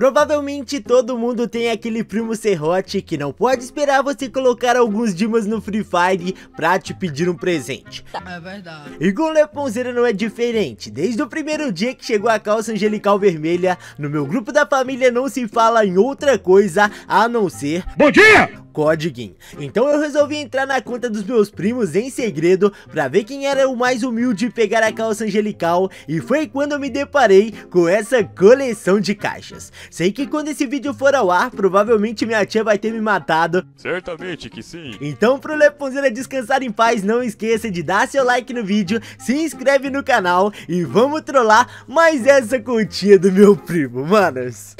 Provavelmente todo mundo tem aquele primo serrote que não pode esperar você colocar alguns dimas no Free Fire pra te pedir um presente. É verdade. E com o Leponzeira não é diferente. Desde o primeiro dia que chegou a calça angelical vermelha, no meu grupo da família não se fala em outra coisa a não ser... Bom dia! Códiguinho. Então eu resolvi entrar na conta dos meus primos em segredo pra ver quem era o mais humilde e pegar a calça angelical e foi quando eu me deparei com essa coleção de caixas. Sei que quando esse vídeo for ao ar, provavelmente minha tia vai ter me matado. Certamente que sim. Então pro Leponzeira descansar em paz, não esqueça de dar seu like no vídeo, se inscreve no canal e vamos trollar mais essa continha do meu primo, manos.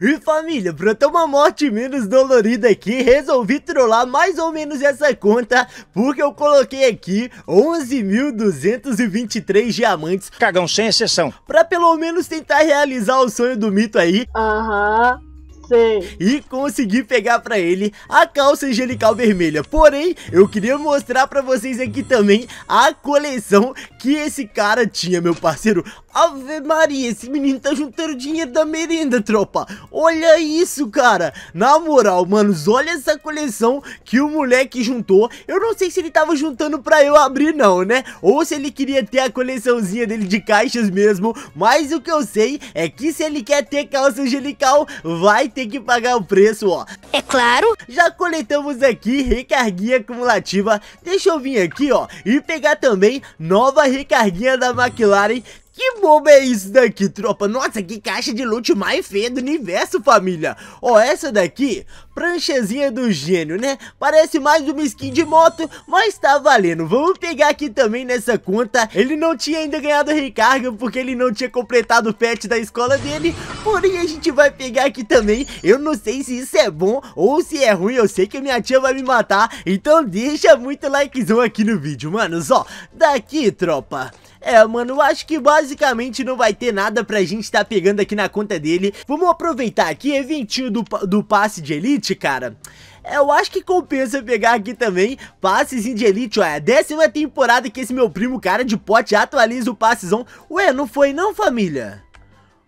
E família, pra ter uma morte menos dolorida aqui, resolvi trollar mais ou menos essa conta, porque eu coloquei aqui 11.223 diamantes. Cagão sem exceção. Pra pelo menos tentar realizar o sonho do mito aí. Aham. Sei. E consegui pegar pra ele a calça angelical vermelha. Porém, eu queria mostrar pra vocês aqui também a coleção que esse cara tinha, meu parceiro. Ave Maria, esse menino tá juntando dinheiro da merenda, tropa. Olha isso, cara. Na moral, manos, olha essa coleção que o moleque juntou. Eu não sei se ele tava juntando pra eu abrir não, né? Ou se ele queria ter a coleçãozinha dele de caixas mesmo. Mas o que eu sei é que se ele quer ter calça angelical, vai ter que pagar o preço, ó. É claro. Já coletamos aqui recarguinha acumulativa. Deixa eu vir aqui, ó, e pegar também nova recarguinha da McLaren que bomba é isso daqui, tropa? Nossa, que caixa de loot mais feia do universo, família. Ó, essa daqui, pranchazinha do gênio, né? Parece mais uma skin de moto, mas tá valendo. Vamos pegar aqui também nessa conta. Ele não tinha ainda ganhado recarga, porque ele não tinha completado o pet da escola dele. Porém, a gente vai pegar aqui também. Eu não sei se isso é bom ou se é ruim. Eu sei que minha tia vai me matar. Então deixa muito likezão aqui no vídeo, manos. Ó, daqui, tropa. É, mano, eu acho que basicamente não vai ter nada pra gente tá pegando aqui na conta dele. Vamos aproveitar aqui, eventinho do, do passe de elite, cara. É, eu acho que compensa pegar aqui também passes de elite, ó, é a décima temporada que esse meu primo cara de pote atualiza o passezão. Ué, não foi não, família?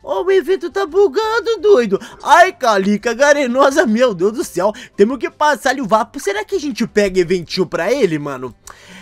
Oh, o evento tá bugado, doido. Ai, Calica, Garenosa, meu Deus do céu. Temos que passar ali o vapo. Será que a gente pega eventinho pra ele, mano?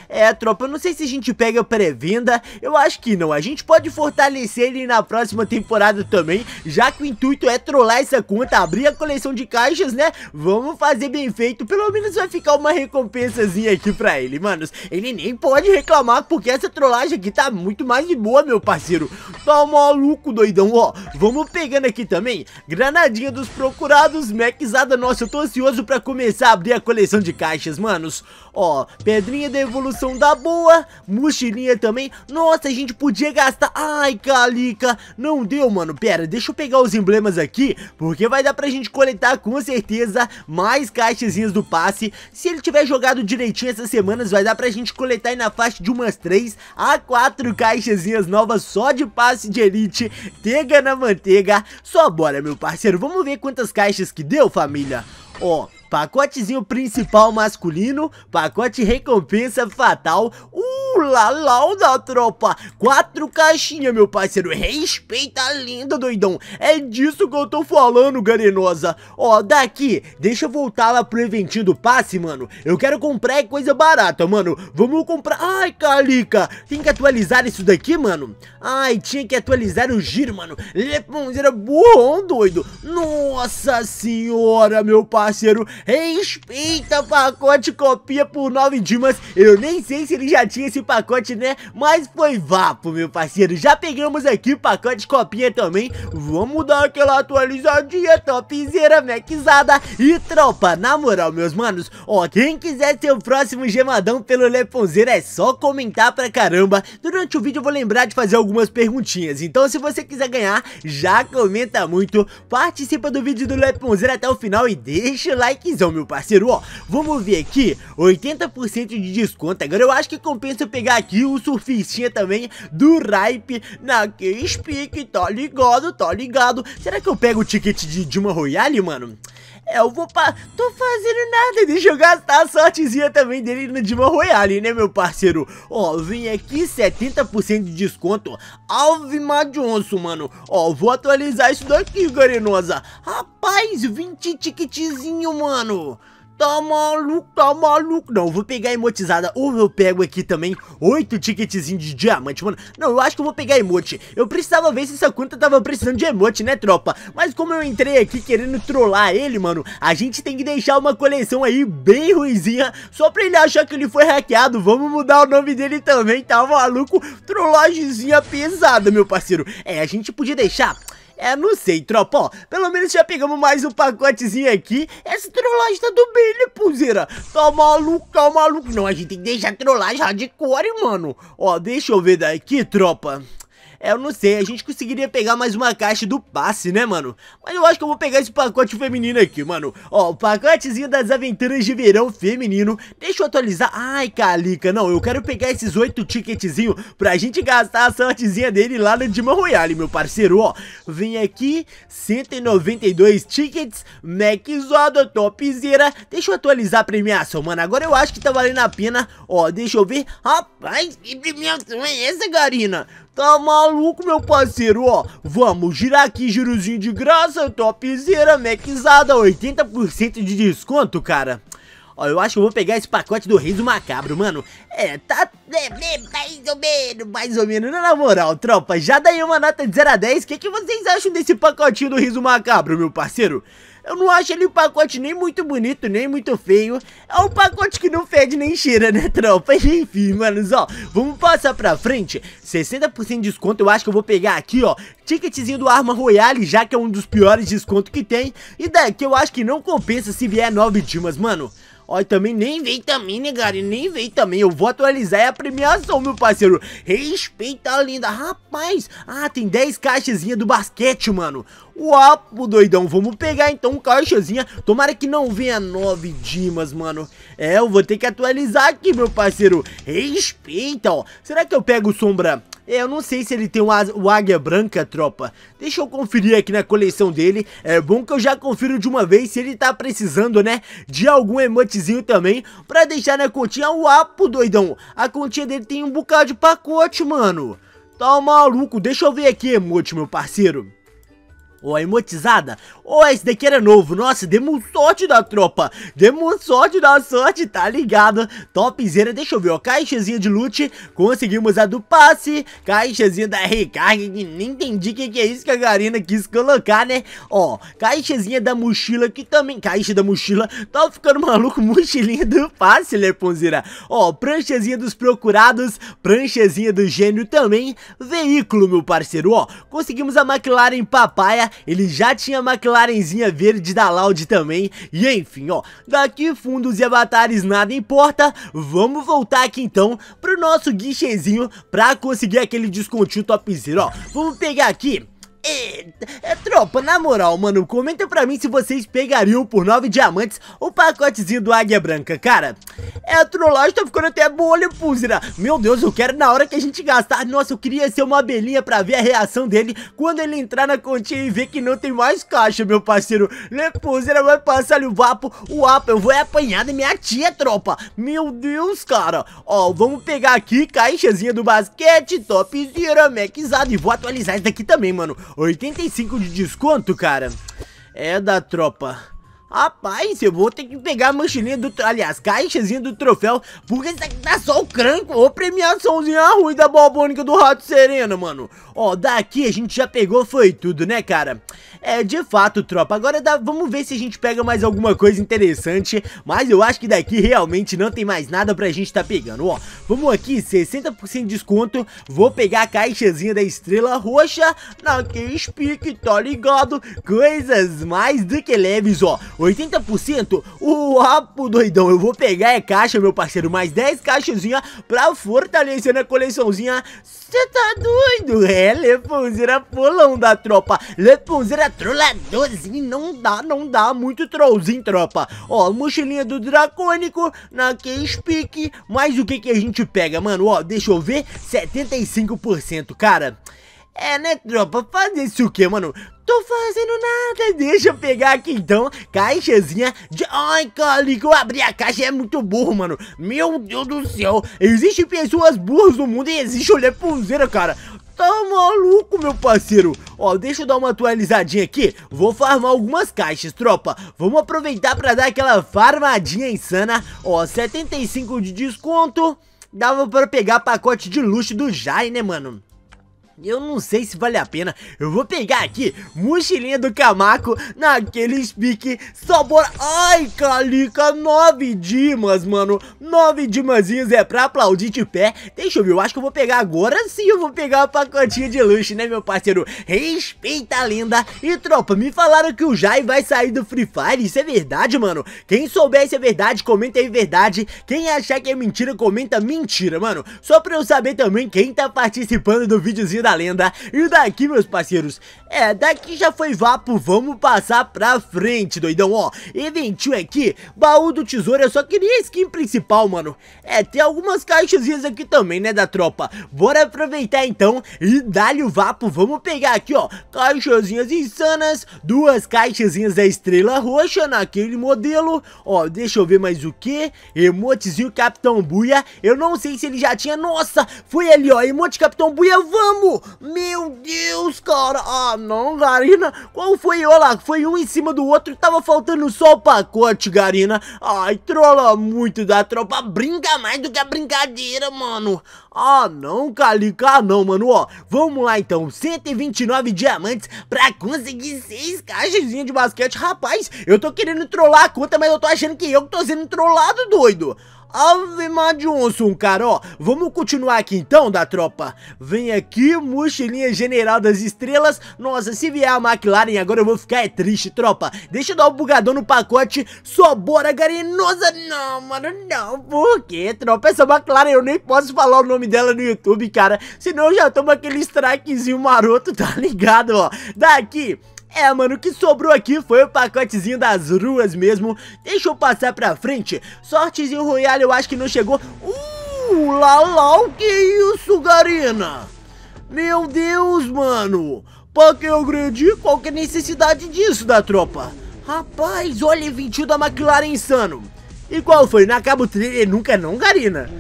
É, tropa, eu não sei se a gente pega pré-venda, eu acho que não. A gente pode fortalecer ele na próxima temporada também, já que o intuito é trollar essa conta, abrir a coleção de caixas, né? Vamos fazer bem feito, pelo menos vai ficar uma recompensazinha aqui pra ele, manos. Ele nem pode reclamar, porque essa trollagem aqui tá muito mais de boa, meu parceiro. Tá maluco, doidão, ó. Vamos pegando aqui também, granadinha dos procurados, maxada, nossa, eu tô ansioso pra começar a abrir a coleção de caixas, manos. Ó, pedrinha da evolução promoção da boa, mochilinha também. Nossa, a gente podia gastar... Ai, Calica, não deu, mano. Pera, deixa eu pegar os emblemas aqui, porque vai dar pra gente coletar com certeza mais caixazinhas do passe. Se ele tiver jogado direitinho essas semanas, vai dar pra gente coletar aí na faixa de umas 3 a 4 caixazinhas novas só de passe de elite. Tega na manteiga. Só bora, meu parceiro. Vamos ver quantas caixas que deu, família. Ó, pacotezinho principal masculino, pacote recompensa fatal, uh, lá, da tropa, quatro caixinhas, meu parceiro, respeita a linda, doidão, é disso que eu tô falando, garenosa, ó, daqui, deixa eu voltar lá pro eventinho do passe, mano, eu quero comprar coisa barata, mano, vamos comprar, ai, calica, tem que atualizar isso daqui, mano, ai, tinha que atualizar o giro, mano, Leponzeira burrão, doido, nossa senhora, meu parceiro, Respeita pacote copia por 9 dimas. Eu nem sei se ele já tinha esse pacote, né? Mas foi vapo, meu parceiro. Já pegamos aqui o pacote copinha também. Vamos dar aquela atualizadinha topzera, maxada. E tropa, na moral, meus manos, ó, quem quiser ser o próximo gemadão pelo Leponzeiro é só comentar pra caramba. Durante o vídeo eu vou lembrar de fazer algumas perguntinhas. Então se você quiser ganhar, já comenta muito. Participa do vídeo do Leponzeiro até o final e deixa o like likezão, meu parceiro, ó, vamos ver aqui, 80% de desconto, agora eu acho que compensa pegar aqui o surfistinha também do Ripe na Speak, tá ligado, tá ligado, será que eu pego o ticket de Dilma Royale, mano? É, eu vou pa... Tô fazendo nada, deixa eu gastar a sortezinha também dele no Dima Royale, né, meu parceiro? Ó, vem aqui, 70% de desconto. Alve Madionso, mano. Ó, vou atualizar isso daqui, Garenosa. Rapaz, 20 ticketzinho, mano. Tá maluco, tá maluco. Não, vou pegar a emotizada. Ou eu pego aqui também oito ticketzinhos de diamante, mano. Não, eu acho que eu vou pegar emote. Eu precisava ver se essa conta tava precisando de emote, né, tropa? Mas como eu entrei aqui querendo trollar ele, mano, a gente tem que deixar uma coleção aí bem ruizinha, só pra ele achar que ele foi hackeado. Vamos mudar o nome dele também, tá maluco? Trollagemzinha pesada, meu parceiro. É, a gente podia deixar é, não sei, tropa, ó, pelo menos já pegamos mais um pacotezinho aqui. Essa trollagem tá do bem, né, pulseira? Tá maluco, tá maluco. Não, a gente tem que deixar a trollagem hardcore, mano. Ó, deixa eu ver daqui, tropa. É, eu não sei, a gente conseguiria pegar mais uma caixa do passe, né, mano? Mas eu acho que eu vou pegar esse pacote feminino aqui, mano. Ó, o pacotezinho das aventuras de verão feminino. Deixa eu atualizar. Ai, Calica, não, eu quero pegar esses oito ticketzinho pra gente gastar a sortezinha dele lá no Dima Royale, meu parceiro, ó. Vem aqui, 192 tickets, Maxoda, topzera. Deixa eu atualizar a premiação, mano. Agora eu acho que tá valendo a pena. Ó, deixa eu ver. Rapaz, que premiação é essa, Garina? Tá maluco, meu parceiro, ó. Vamos girar aqui, girozinho de graça, topzera, maxada, 80% de desconto, cara. Ó, eu acho que eu vou pegar esse pacote do Rei do Macabro, mano. É, tá é, mais ou menos, mais ou menos. Na moral, tropa, já daí uma nota de 0 a 10. O que, que vocês acham desse pacotinho do Riso Macabro, meu parceiro? Eu não acho ele um pacote nem muito bonito, nem muito feio. É um pacote que não fede nem cheira, né, tropa? Enfim, manos, ó, vamos passar pra frente. 60% de desconto, eu acho que eu vou pegar aqui, ó, ticketzinho do Arma Royale, já que é um dos piores descontos que tem. E daqui eu acho que não compensa se vier 9 dimas, mano. Ó, também nem vem também, né, galera? Nem vem também. Eu vou atualizar a premiação, meu parceiro. Respeita a linda. Rapaz, ah, tem 10 caixazinhas do basquete, mano. Uapo, doidão. Vamos pegar, então, caixazinha. Tomara que não venha 9 dimas, mano. É, eu vou ter que atualizar aqui, meu parceiro. Respeita, ó. Será que eu pego sombra é, eu não sei se ele tem o, o Águia Branca, tropa. Deixa eu conferir aqui na coleção dele. É bom que eu já confiro de uma vez se ele tá precisando, né, de algum emotezinho também. Pra deixar na continha o Apo, doidão. A continha dele tem um bocado de pacote, mano. Tá maluco? Deixa eu ver aqui, emote, meu parceiro. Ó, oh, emotizada. Oh, esse daqui era novo. Nossa, demos sorte da tropa. Demos sorte da sorte, tá ligado? Topzera. Deixa eu ver, ó. Caixazinha de loot. Conseguimos a do passe. Caixazinha da recarga. Que nem entendi o que, que é isso que a Garina quis colocar, né? Ó, caixazinha da mochila que também. Caixa da mochila. Tá ficando maluco. Mochilinha do passe, Leponzira. Ó, pranchazinha dos procurados. Pranchazinha do gênio também. Veículo, meu parceiro. Ó, conseguimos a McLaren Papaya ele já tinha a McLarenzinha verde da Loud também, e enfim, ó, daqui fundos e avatares nada importa, vamos voltar aqui então pro nosso guichezinho pra conseguir aquele descontinho topzera, ó, vamos pegar aqui é, é, tropa, na moral, mano, comenta pra mim se vocês pegariam por 9 diamantes o pacotezinho do Águia Branca, cara. É, a trollagem tá ficando até boa, Lepuzira. Meu Deus, eu quero na hora que a gente gastar. Nossa, eu queria ser uma abelhinha pra ver a reação dele quando ele entrar na continha e ver que não tem mais caixa, meu parceiro. Lepuzira vai passar ali o vapo, o apo, eu vou apanhar da minha tia, tropa. Meu Deus, cara. Ó, vamos pegar aqui, caixazinha do basquete, topzera, maxado e vou atualizar isso daqui também, mano. 85 de desconto, cara. É da tropa. Rapaz, eu vou ter que pegar a mochilinha do... Aliás, caixazinha do troféu, porque isso aqui tá só o cranco. Ô, premiaçãozinha ruim da bobônica do Rato Serena, mano. Ó, daqui a gente já pegou, foi tudo, né, cara? É, de fato, tropa. Agora dá, vamos ver se a gente pega mais alguma coisa interessante. Mas eu acho que daqui realmente não tem mais nada pra gente tá pegando, ó. Vamos aqui, 60% de desconto. Vou pegar a caixazinha da estrela roxa na Speak, tá ligado? Coisas mais do que leves, ó. 80%? Uapo, doidão, eu vou pegar é caixa, meu parceiro, mais 10 caixazinha pra fortalecer na coleçãozinha. Cê tá doido? É, Leponzeira pulão da tropa. Leponzeira trolladorzinho, não dá, não dá, muito trollzinho, tropa. Ó, mochilinha do Dracônico, na Case mais o que que a gente pega, mano? Ó, deixa eu ver, 75%, cara. É, né, tropa? Fazer isso o quê, mano? Tô fazendo nada. Deixa eu pegar aqui então, caixazinha de... Ai, Calico, eu abri a caixa é muito burro, mano. Meu Deus do céu. Existem pessoas burras no mundo e existe o Leponzeira, cara. Tá maluco, meu parceiro? Ó, deixa eu dar uma atualizadinha aqui. Vou farmar algumas caixas, tropa. Vamos aproveitar pra dar aquela farmadinha insana. Ó, 75 de desconto. Dava pra pegar pacote de luxo do Jai, né, mano? Eu não sei se vale a pena. Eu vou pegar aqui, mochilinha do Camaco, naquele speak. Só bora. Ai, Calica, nove dimas, mano. Nove dimazinhos é pra aplaudir de pé. Deixa eu ver, eu acho que eu vou pegar agora sim. Eu vou pegar o pacotinho de luxo, né, meu parceiro? Respeita a lenda. E tropa, me falaram que o Jai vai sair do Free Fire. Isso é verdade, mano? Quem souber se é verdade, comenta aí verdade. Quem achar que é mentira, comenta mentira, mano. Só pra eu saber também quem tá participando do videozinho da lenda. E daqui, meus parceiros, é, daqui já foi vapo, vamos passar pra frente, doidão, ó. Eventinho aqui, baú do tesouro, eu só queria a skin principal, mano. É, tem algumas caixazinhas aqui também, né, da tropa. Bora aproveitar então e dar-lhe o vapo, vamos pegar aqui, ó, caixazinhas insanas, duas caixazinhas da estrela roxa naquele modelo. Ó, deixa eu ver mais o que, emotezinho Capitão Buia, eu não sei se ele já tinha, nossa, foi ali, ó, emote Capitão Buia, vamos! Meu Deus, cara. Ah, não, Garina. Qual foi? Olha lá, foi um em cima do outro. Tava faltando só o pacote, Garina. Ai, trola muito da tropa. Brinca mais do que a brincadeira, mano. Ah, não, Calica, ah, não, mano. Ó, vamos lá então. 129 diamantes pra conseguir 6 caixas de basquete. Rapaz, eu tô querendo trollar a conta, mas eu tô achando que eu que tô sendo trollado, doido. Ave Johnson, cara, ó, vamos continuar aqui então, da tropa. Vem aqui, mochilinha general das estrelas. Nossa, se vier a McLaren agora eu vou ficar é triste, tropa. Deixa eu dar um bugador no pacote. Só bora, garinosa Não, mano, não, por quê, tropa? Essa McLaren eu nem posso falar o nome dela no YouTube, cara. Senão eu já tomo aquele strikezinho maroto, tá ligado, ó? Daqui é, mano, o que sobrou aqui foi o pacotezinho das ruas mesmo. Deixa eu passar pra frente. Sortezinho Royale eu acho que não chegou. Uh, o que isso, Garina? Meu Deus, mano. Pra que eu agredi? Qual que é a necessidade disso da tropa? Rapaz, olha, 21 da McLaren insano. E qual foi? Não acaba o trailer nunca não, Garina?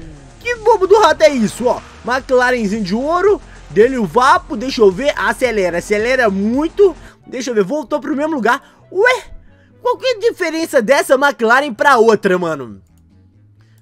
Que bobo do rato é isso, ó. McLarenzinho de ouro, dele o vapo, deixa eu ver, acelera, acelera muito. Deixa eu ver, voltou pro mesmo lugar. Ué, qual que é a diferença dessa McLaren pra outra, mano?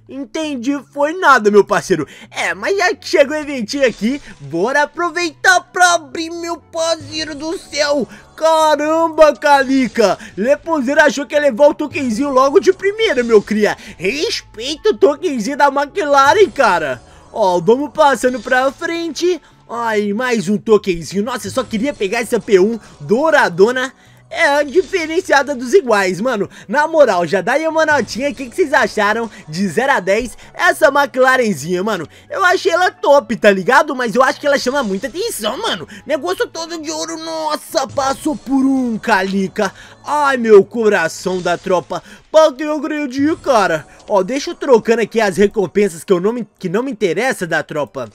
Entendi, foi nada, meu parceiro. É, mas já que chegou o eventinho aqui, bora aproveitar pra abrir, meu parceiro do céu. Caramba, Calica! Leponzeiro achou que ia levar o tokenzinho logo de primeira, meu cria. Respeita o tokenzinho da McLaren, cara. Ó, vamos passando pra frente. Ai, mais um tokenzinho. Nossa, eu só queria pegar essa P1 douradona é diferenciada dos iguais, mano. Na moral, já dá aí uma notinha, o que, que, vocês acharam de 0 a 10 essa McLarenzinha, mano? Eu achei ela top, tá ligado? Mas eu acho que ela chama muita atenção, mano. Negócio todo de ouro, nossa, passou por um, Calica. Ai, meu coração da tropa. Que eu agredi, cara? Ó, deixa eu trocando aqui as recompensas que, eu não me, que não me interessa da tropa.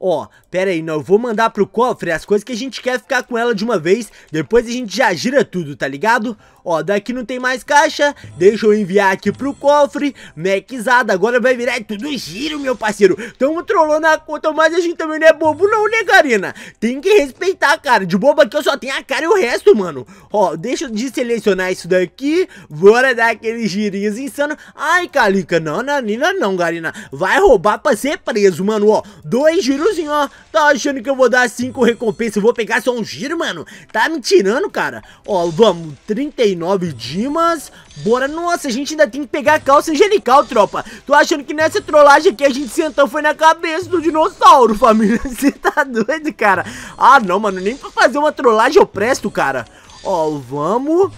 Ó, pera aí, não, eu vou mandar pro cofre as coisas que a gente quer ficar com ela de uma vez, depois a gente já gira tudo, tá ligado? Ó, daqui não tem mais caixa, deixa eu enviar aqui pro cofre, mexada, agora vai virar tudo giro, meu parceiro. Tamo trollando a conta, mas a gente também não é bobo não, né, Karina? Tem que respeitar, cara, de bobo aqui eu só tenho a cara e o resto, mano. Ó, deixa eu selecionar isso daqui, bora dar aqueles girinhos insano. Ai, Calica, não, não, não, não, Garina, vai roubar pra ser preso, mano, ó. Dois girozinhos, ó, tá achando que eu vou dar cinco recompensas, eu vou pegar só um giro, mano? Tá me tirando, cara. Ó, vamos, 31 39 dimas. Bora, nossa, a gente ainda tem que pegar a calça angelical, tropa. Tô achando que nessa trollagem aqui a gente sentou foi na cabeça do dinossauro, família. Você tá doido, cara? Ah, não, mano, nem pra fazer uma trollagem eu presto, cara. Ó, vamos.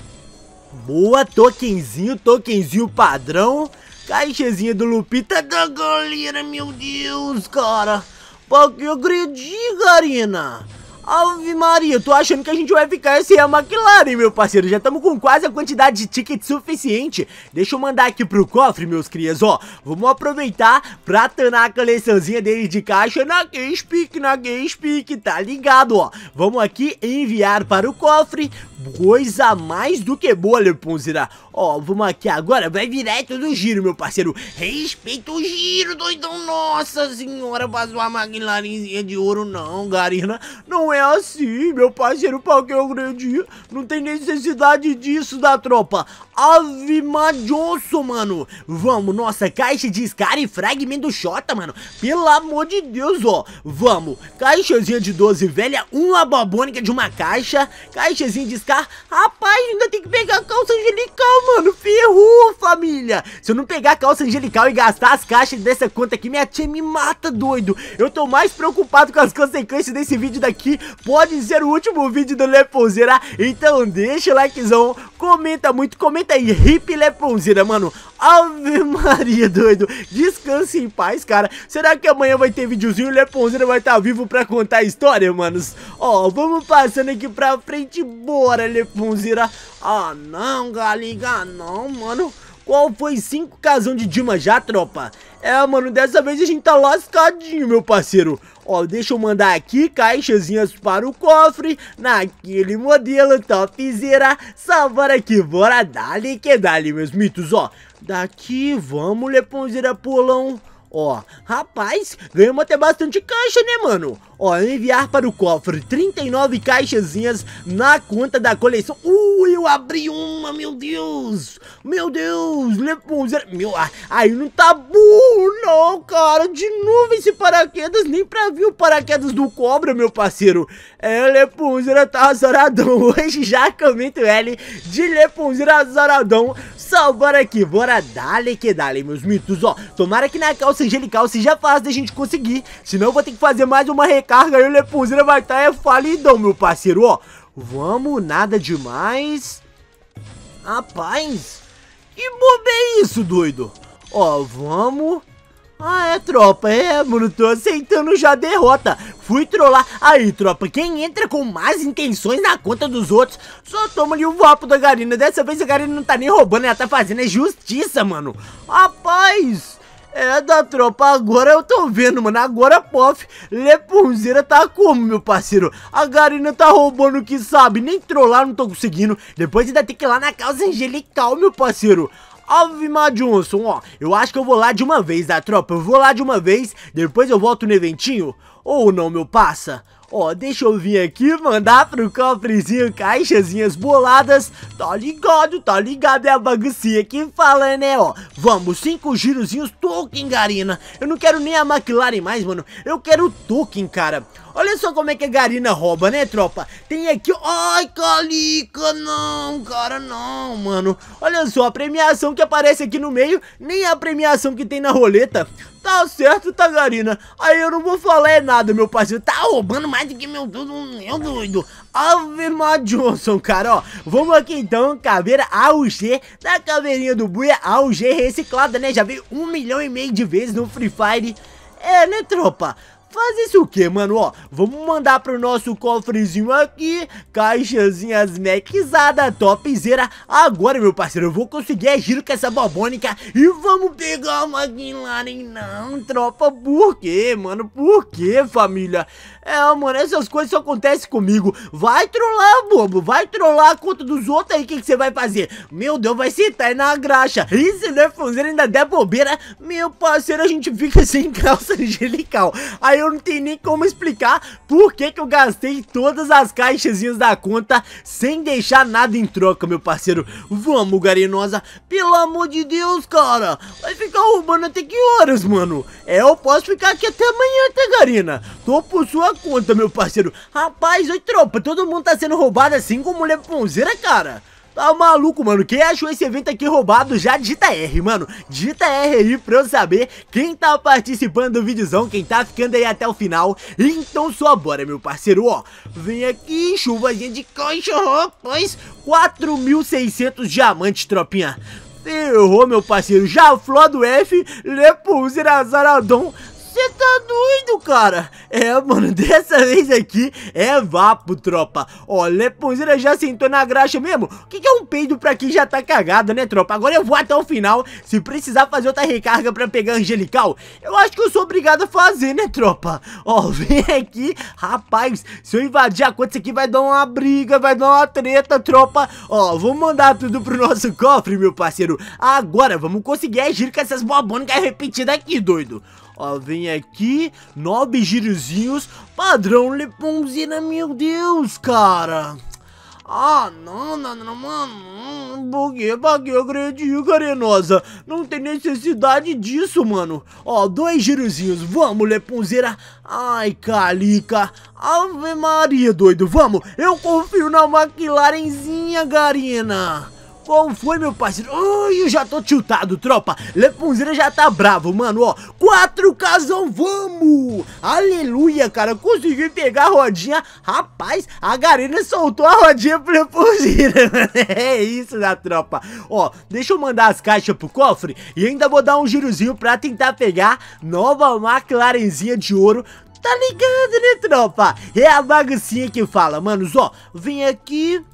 Boa, tokenzinho, tokenzinho padrão. Caixazinha do Lupita da galera, meu Deus, cara. Pra que agredi, Garina? Ave Maria, tô achando que a gente vai ficar sem a McLaren, meu parceiro. Já estamos com quase a quantidade de tickets suficiente. Deixa eu mandar aqui pro cofre, meus crias, ó. Vamos aproveitar pra tanar a coleçãozinha dele de caixa na GameSpeak, na GameSpeak, tá ligado, ó. Vamos aqui enviar para o cofre coisa mais do que boa, Leponzira. Ó, vamos aqui agora, vai direto do giro, meu parceiro. Respeita o giro, doidão. Nossa senhora, passou a McLarenzinha de ouro, não, Garina. Não é assim, meu parceiro, pra que eu agredi? Não tem necessidade disso da tropa. Ave Johnson, mano. Vamos, nossa, caixa de Scar e fragmento Xota, mano. Pelo amor de Deus, ó. Vamos, caixazinha de 12 velha, uma babônica de uma caixa, caixazinha de Scar. Rapaz, ainda tem que pegar a calça angelical, mano. Ferrou, família. Se eu não pegar a calça angelical e gastar as caixas dessa conta aqui, minha tia me mata, doido. Eu tô mais preocupado com as consequências desse vídeo daqui. Pode ser o último vídeo do Leponzeira. Então deixa o likezão, comenta muito, comenta aí, hip Leponzira, mano. Ave Maria, doido. Descanse em paz, cara. Será que amanhã vai ter videozinho o Leponzira vai estar tá vivo pra contar a história, manos? Ó, vamos passando aqui pra frente. Bora, Leponzira. Ah, não, Galiga, não, mano. Qual foi 5 casão de Dima já, tropa? É, mano, dessa vez a gente tá lascadinho, meu parceiro. Ó, deixa eu mandar aqui caixazinhas para o cofre, naquele modelo topzera. Bora aqui, bora dali que dali, meus mitos, ó. Daqui, vamos, Leponzeira Pulão. Ó, rapaz, ganhamos até bastante caixa, né, mano? Ó, enviar para o cofre 39 caixazinhas na conta da coleção. Uh, eu abri uma, meu Deus. Meu Deus, Leponzer. Meu, aí não tá bom, não, cara. De novo esse paraquedas, nem pra ver o paraquedas do cobra, meu parceiro. É, Leponzer tá azaradão. Hoje já comento L de Leponzer azaradão. Bora aqui, bora dale que dale, meus mitos, ó. Tomara que na calça angelical seja fácil da gente conseguir. Senão eu vou ter que fazer mais uma recarga e o Leponzeira vai estar tá, é falidão, meu parceiro, ó. Vamos, nada demais. Rapaz, que bobo é isso, doido? Ó, vamos... Ah, é, tropa, é, mano, tô aceitando já a derrota. Fui trollar. Aí, tropa, quem entra com más intenções na conta dos outros, só toma ali o vapo da Garina. Dessa vez a Garina não tá nem roubando, ela tá fazendo é justiça, mano. Rapaz... É da tropa, agora eu tô vendo, mano. Agora, pof, Lepunzeira tá como, meu parceiro? A Garina tá roubando o que sabe. Nem trollar não tô conseguindo. Depois ainda tem que ir lá na causa angelical, meu parceiro. Ave Johnson, ó, eu acho que eu vou lá de uma vez, da tropa, eu vou lá de uma vez, depois eu volto no eventinho, ou não, meu passa? Ó, deixa eu vir aqui mandar pro cofrezinho caixazinhas boladas. Tá ligado, tá ligado, é a baguncinha que fala, né, ó. Vamos, cinco girozinhos token, Garina. Eu não quero nem a McLaren mais, mano. Eu quero o token, cara. Olha só como é que a Garina rouba, né, tropa? Tem aqui... Ai, Calica, não, cara, não, mano. Olha só, a premiação que aparece aqui no meio, nem a premiação que tem na roleta. Tá certo, Tagarina. Aí eu não vou falar é nada, meu parceiro. Tá roubando mais do que meu tudo, meu doido. Ave Johnson, cara, ó. Vamos aqui então, caveira AUG da caveirinha do Buia AUG reciclada, né? Já veio um milhão e meio de vezes no Free Fire. É, né, tropa? Faz isso o que, mano? Ó, vamos mandar pro nosso cofrezinho aqui, caixazinhas maxada, topzera. Agora, meu parceiro, eu vou conseguir agir com essa bobônica e vamos pegar uma McLaren. Não, tropa, por quê, mano? Por quê, família? É, mano, essas coisas só acontecem comigo. Vai trollar, bobo, vai trollar a conta dos outros aí, o que, você vai fazer? Meu Deus, vai sentar aí na graxa. E se não é fazer ainda der bobeira, meu parceiro, a gente fica sem calça angelical. Aí eu não tenho nem como explicar por que, que eu gastei todas as caixazinhas da conta sem deixar nada em troca, meu parceiro. Vamos, Garinosa. Pelo amor de Deus, cara. Vai ficar roubando até que horas, mano? É, eu posso ficar aqui até amanhã, tá, Garina? Tô por sua conta, meu parceiro. Rapaz, oi, tropa. Todo mundo tá sendo roubado assim como mulher ponzeira, cara. Tá maluco, mano? Quem achou esse evento aqui roubado, já digita R, mano. Digita R aí pra eu saber quem tá participando do videozão, quem tá ficando aí até o final. Então só bora, meu parceiro, ó. Vem aqui, chuvazinha de caixa, rapaz. 4.600 diamantes, tropinha. Ferrou, meu parceiro. Já Fló do F, Lepulser Azaradon. Cê tá doido, cara? É, mano, dessa vez aqui é vapo, tropa. Ó, Leponzeira já sentou na graxa mesmo. O que, que é um peido pra quem já tá cagado, né, tropa? Agora eu vou até o final. Se precisar fazer outra recarga pra pegar Angelical, eu acho que eu sou obrigado a fazer, né, tropa? Ó, vem aqui. Rapaz, se eu invadir a conta, isso aqui vai dar uma briga, vai dar uma treta, tropa. Ó, vou mandar tudo pro nosso cofre, meu parceiro. Agora, vamos conseguir agir com essas bobônicas repetidas aqui, doido. Ó, vem aqui, nove girozinhos, padrão Leponzina, meu Deus, cara. Ah, não, não, não, mano. Por que, pra que agredir, carenosa? Não tem necessidade disso, mano. Ó, dois girozinhos. Vamos, Leponzeira. Ai, Calica. Ave Maria, doido. Vamos. Eu confio na McLarenzinha, Garina. Qual foi, meu parceiro? Ai, eu já tô tiltado, tropa. Leponzeira já tá bravo, mano, ó. Quatro casão, vamos! Aleluia, cara. Consegui pegar a rodinha. Rapaz, a Garena soltou a rodinha pro Leponzeira, É isso da tropa. Ó, deixa eu mandar as caixas pro cofre e ainda vou dar um girozinho pra tentar pegar nova McLarenzinha de ouro Tá ligado, né, tropa? É a baguncinha que fala, manos, ó, vem aqui,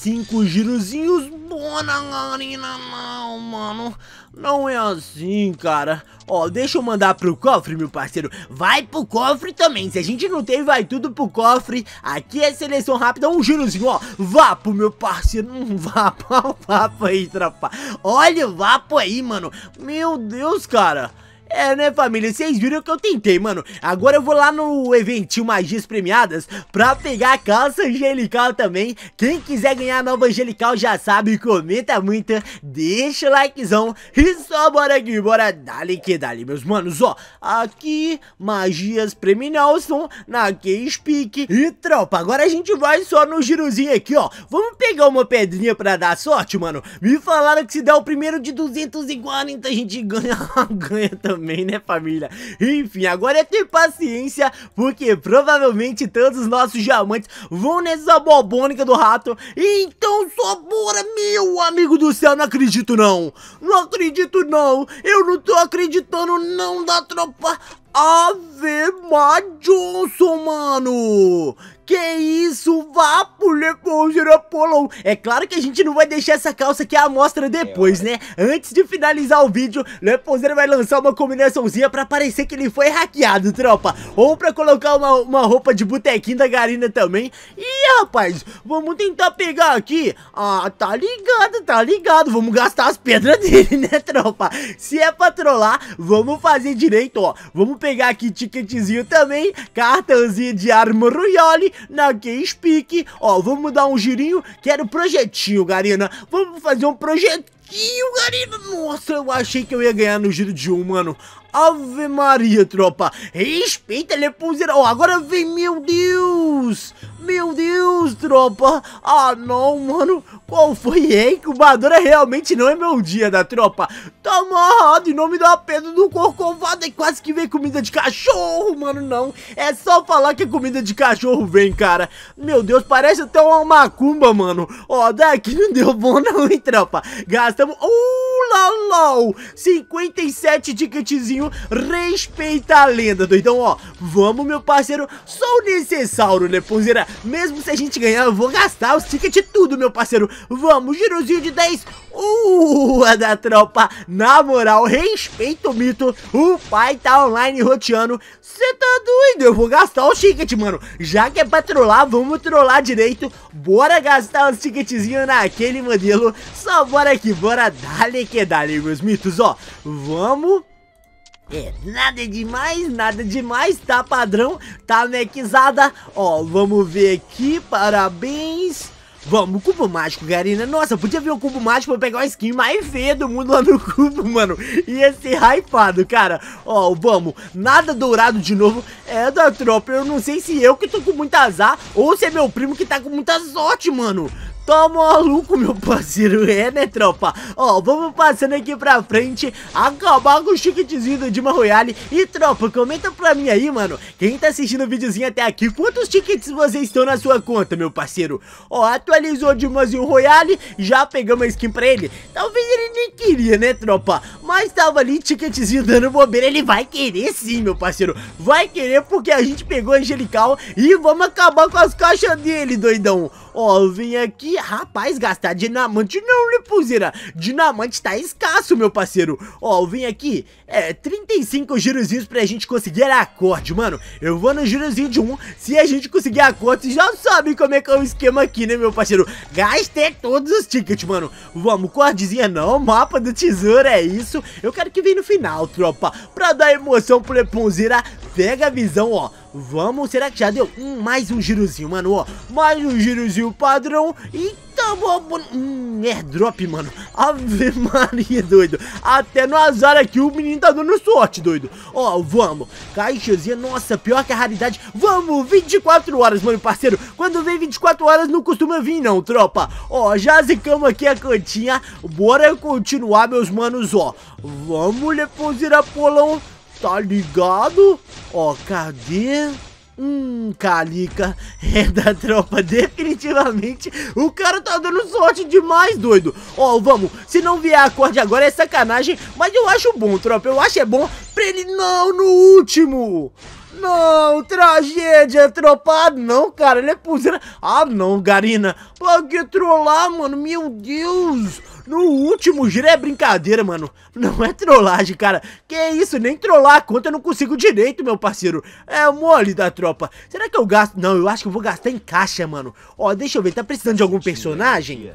cinco girozinhos, bona garina não, mano. Não é assim, cara. Ó, deixa eu mandar pro cofre, meu parceiro. Vai pro cofre também. Se a gente não tem, vai tudo pro cofre. Aqui é seleção rápida, um girozinho, ó. Vapo, meu parceiro. Um vapo, um vapo aí, tropa. Olha o vapo aí, mano. Meu Deus, cara. É, né, família? Vocês viram que eu tentei, mano. Agora eu vou lá no eventinho Magias Premiadas pra pegar a calça angelical também. Quem quiser ganhar a nova angelical já sabe, comenta muito, deixa o likezão e só bora aqui, bora dali que dali, meus manos. Ó, aqui, Magias Prêmio Nelson, na K-Speak e tropa. Agora a gente vai só no girozinho aqui, ó. Vamos pegar uma pedrinha pra dar sorte, mano. Me falaram que se der o primeiro de 240 a gente ganha, ganha também também, né, família? Enfim, agora é ter paciência, porque provavelmente todos os nossos diamantes vão nessa bobônica do rato. Então só bora, meu amigo do céu, não acredito não. Não acredito não. Eu não tô acreditando não da tropa. Ave Johnson, mano! Que isso, vá pro Leconzer Apollo. É claro que a gente não vai deixar essa calça aqui à mostra depois, né? Antes de finalizar o vídeo, Leponzeiro vai lançar uma combinaçãozinha pra parecer que ele foi hackeado, tropa. Ou pra colocar uma, uma roupa de botequinho da Garina também. E, rapaz, vamos tentar pegar aqui. Ah, tá ligado, tá ligado. Vamos gastar as pedras dele, né, tropa? Se é pra trollar, vamos fazer direito, ó. Vamos pegar aqui ticketzinho também, cartãozinho de arma royale na Speak. Ó, vamos dar um girinho. Quero projetinho, Garina. Vamos fazer um projetinho, Garina. Nossa, eu achei que eu ia ganhar no giro de um, mano. Ave Maria, tropa. Respeita, Lepunzeira. Ó, agora vem, meu Deus. Meu Deus, tropa. Ah, não, mano. Qual foi, hein? Incubadora realmente não é meu dia da tropa. Tá amarrado em nome da pedra do corcovado. É quase que vem comida de cachorro, mano. Não. É só falar que a comida de cachorro vem, cara. Meu Deus, parece até uma macumba, mano. Ó, daqui não deu bom não, hein, tropa. Gastamos... Uh, lalau. 57 ticketzinho. Respeita a lenda, doidão. Ó, vamos, meu parceiro. Só o necessário, né, Ponzeira? Mesmo se a gente ganhar, eu vou gastar os tickets tudo, meu parceiro. Vamos, girozinho de 10. Uh, a da tropa. Na moral, respeita o mito. O pai tá online roteando. Cê tá doido? Eu vou gastar o ticket, mano. Já que é pra trollar, vamos trollar direito. Bora gastar os ticketzinhos naquele modelo. Só bora aqui, bora dale que dale, meus mitos, ó. Vamos... É, nada demais, nada demais, tá padrão, tá mexada. Ó, vamos ver aqui, parabéns. Vamos, cubo mágico, Garina. Nossa, podia ver o cubo mágico pra pegar uma skin mais feia do mundo lá no cubo, mano. Ia ser hypado, cara. Ó, vamos. Nada dourado de novo. É da tropa. Eu não sei se eu que tô com muito azar ou se é meu primo que tá com muita sorte, mano. Tá maluco, meu parceiro? É, né, tropa? Ó, vamos passando aqui pra frente, acabar com o ticketzinho do Dima Royale. E, tropa, comenta pra mim aí, mano, quem tá assistindo o videozinho até aqui, quantos tickets vocês estão na sua conta, meu parceiro? Ó, atualizou o Dimazinho Royale, já pegamos a skin pra ele. Talvez ele nem queria, né, tropa? Mas tava ali, ticketzinho dando bobeira, ele vai querer sim, meu parceiro. Vai querer porque a gente pegou a Angelical e vamos acabar com as caixas dele, doidão. Ó, vem aqui, rapaz, gastar dinamante não, Lepuzeira. Dinamante tá escasso, meu parceiro. Ó, vem aqui, é, 35 girozinhos pra gente conseguir acorde, mano. Eu vou no girozinho de um, se a gente conseguir acorde, vocês já sabem como é que é o esquema aqui, né, meu parceiro? Gastei todos os tickets, mano. Vamos, cordezinha não, mapa do tesouro, é isso. Eu quero que venha no final, tropa, pra dar emoção pro Leponzeira. Pega a visão, ó. Vamos, será que já deu? Hum, mais um girozinho, mano, ó. Mais um girozinho padrão. E tá bom, hum, airdrop, mano. Ave Maria, doido. Até no azar aqui o menino tá dando sorte, doido. Ó, vamos. Caixazinha, nossa, pior que a raridade. Vamos, 24 horas, mano, parceiro. Quando vem 24 horas não costuma vir, não, tropa. Ó, já zicamos aqui a cantinha. Bora continuar, meus manos, ó. Vamos, Leponzira Polão. Tá ligado? Ó, cadê? Hum, Calica, é da tropa, definitivamente. O cara tá dando sorte demais, doido. Ó, vamos, se não vier acorde agora é sacanagem. Mas eu acho bom, tropa, eu acho é bom pra ele não no último não, tragédia, tropa. não, cara, ele é pulseira. Ah, não, Garina. Pra que trollar, mano? Meu Deus. No último giro é brincadeira, mano. Não é trollagem, cara. Que isso, nem trollar a conta eu não consigo direito, meu parceiro. É mole da tropa. Será que eu gasto? Não, eu acho que eu vou gastar em caixa, mano. Ó, deixa eu ver, tá precisando de algum personagem?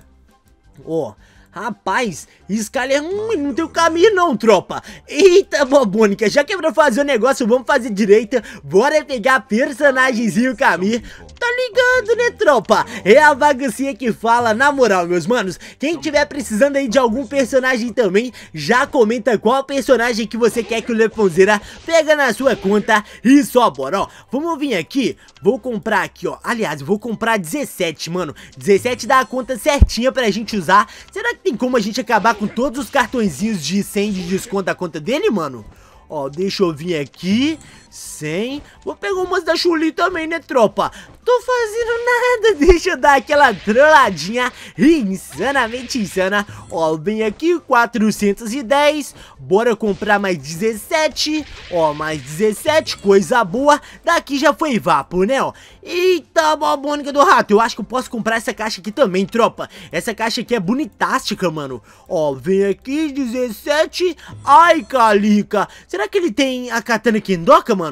Ó... Rapaz, Skyler, hum, não tem o caminho não, tropa. Eita, bobônica, já que é pra fazer o negócio, vamos fazer direita. Bora pegar personagemzinho Camir. Tá ligado, né, tropa? É a vagacinha que fala, na moral, meus manos. Quem tiver precisando aí de algum personagem também, já comenta qual personagem que você quer que o Leponzeira pega na sua conta. E só, bora, ó. Vamos vir aqui, vou comprar aqui, ó. Aliás, vou comprar 17, mano. 17 dá a conta certinha pra gente usar. Será que tem como a gente acabar com todos os cartõezinhos de 100 de desconto da conta dele, mano? Ó, deixa eu vir aqui. 100. Vou pegar umas da Chuli também, né, tropa? Tô fazendo nada, deixa eu dar aquela trolladinha insanamente insana. Ó, vem aqui, 410. Bora comprar mais 17. Ó, mais 17, coisa boa. Daqui já foi vapo, né, ó. Eita, bobônica do rato. Eu acho que eu posso comprar essa caixa aqui também, tropa. Essa caixa aqui é bonitástica, mano. Ó, vem aqui, 17. Ai, Calica. Será que ele tem a katana Kendoka, mano?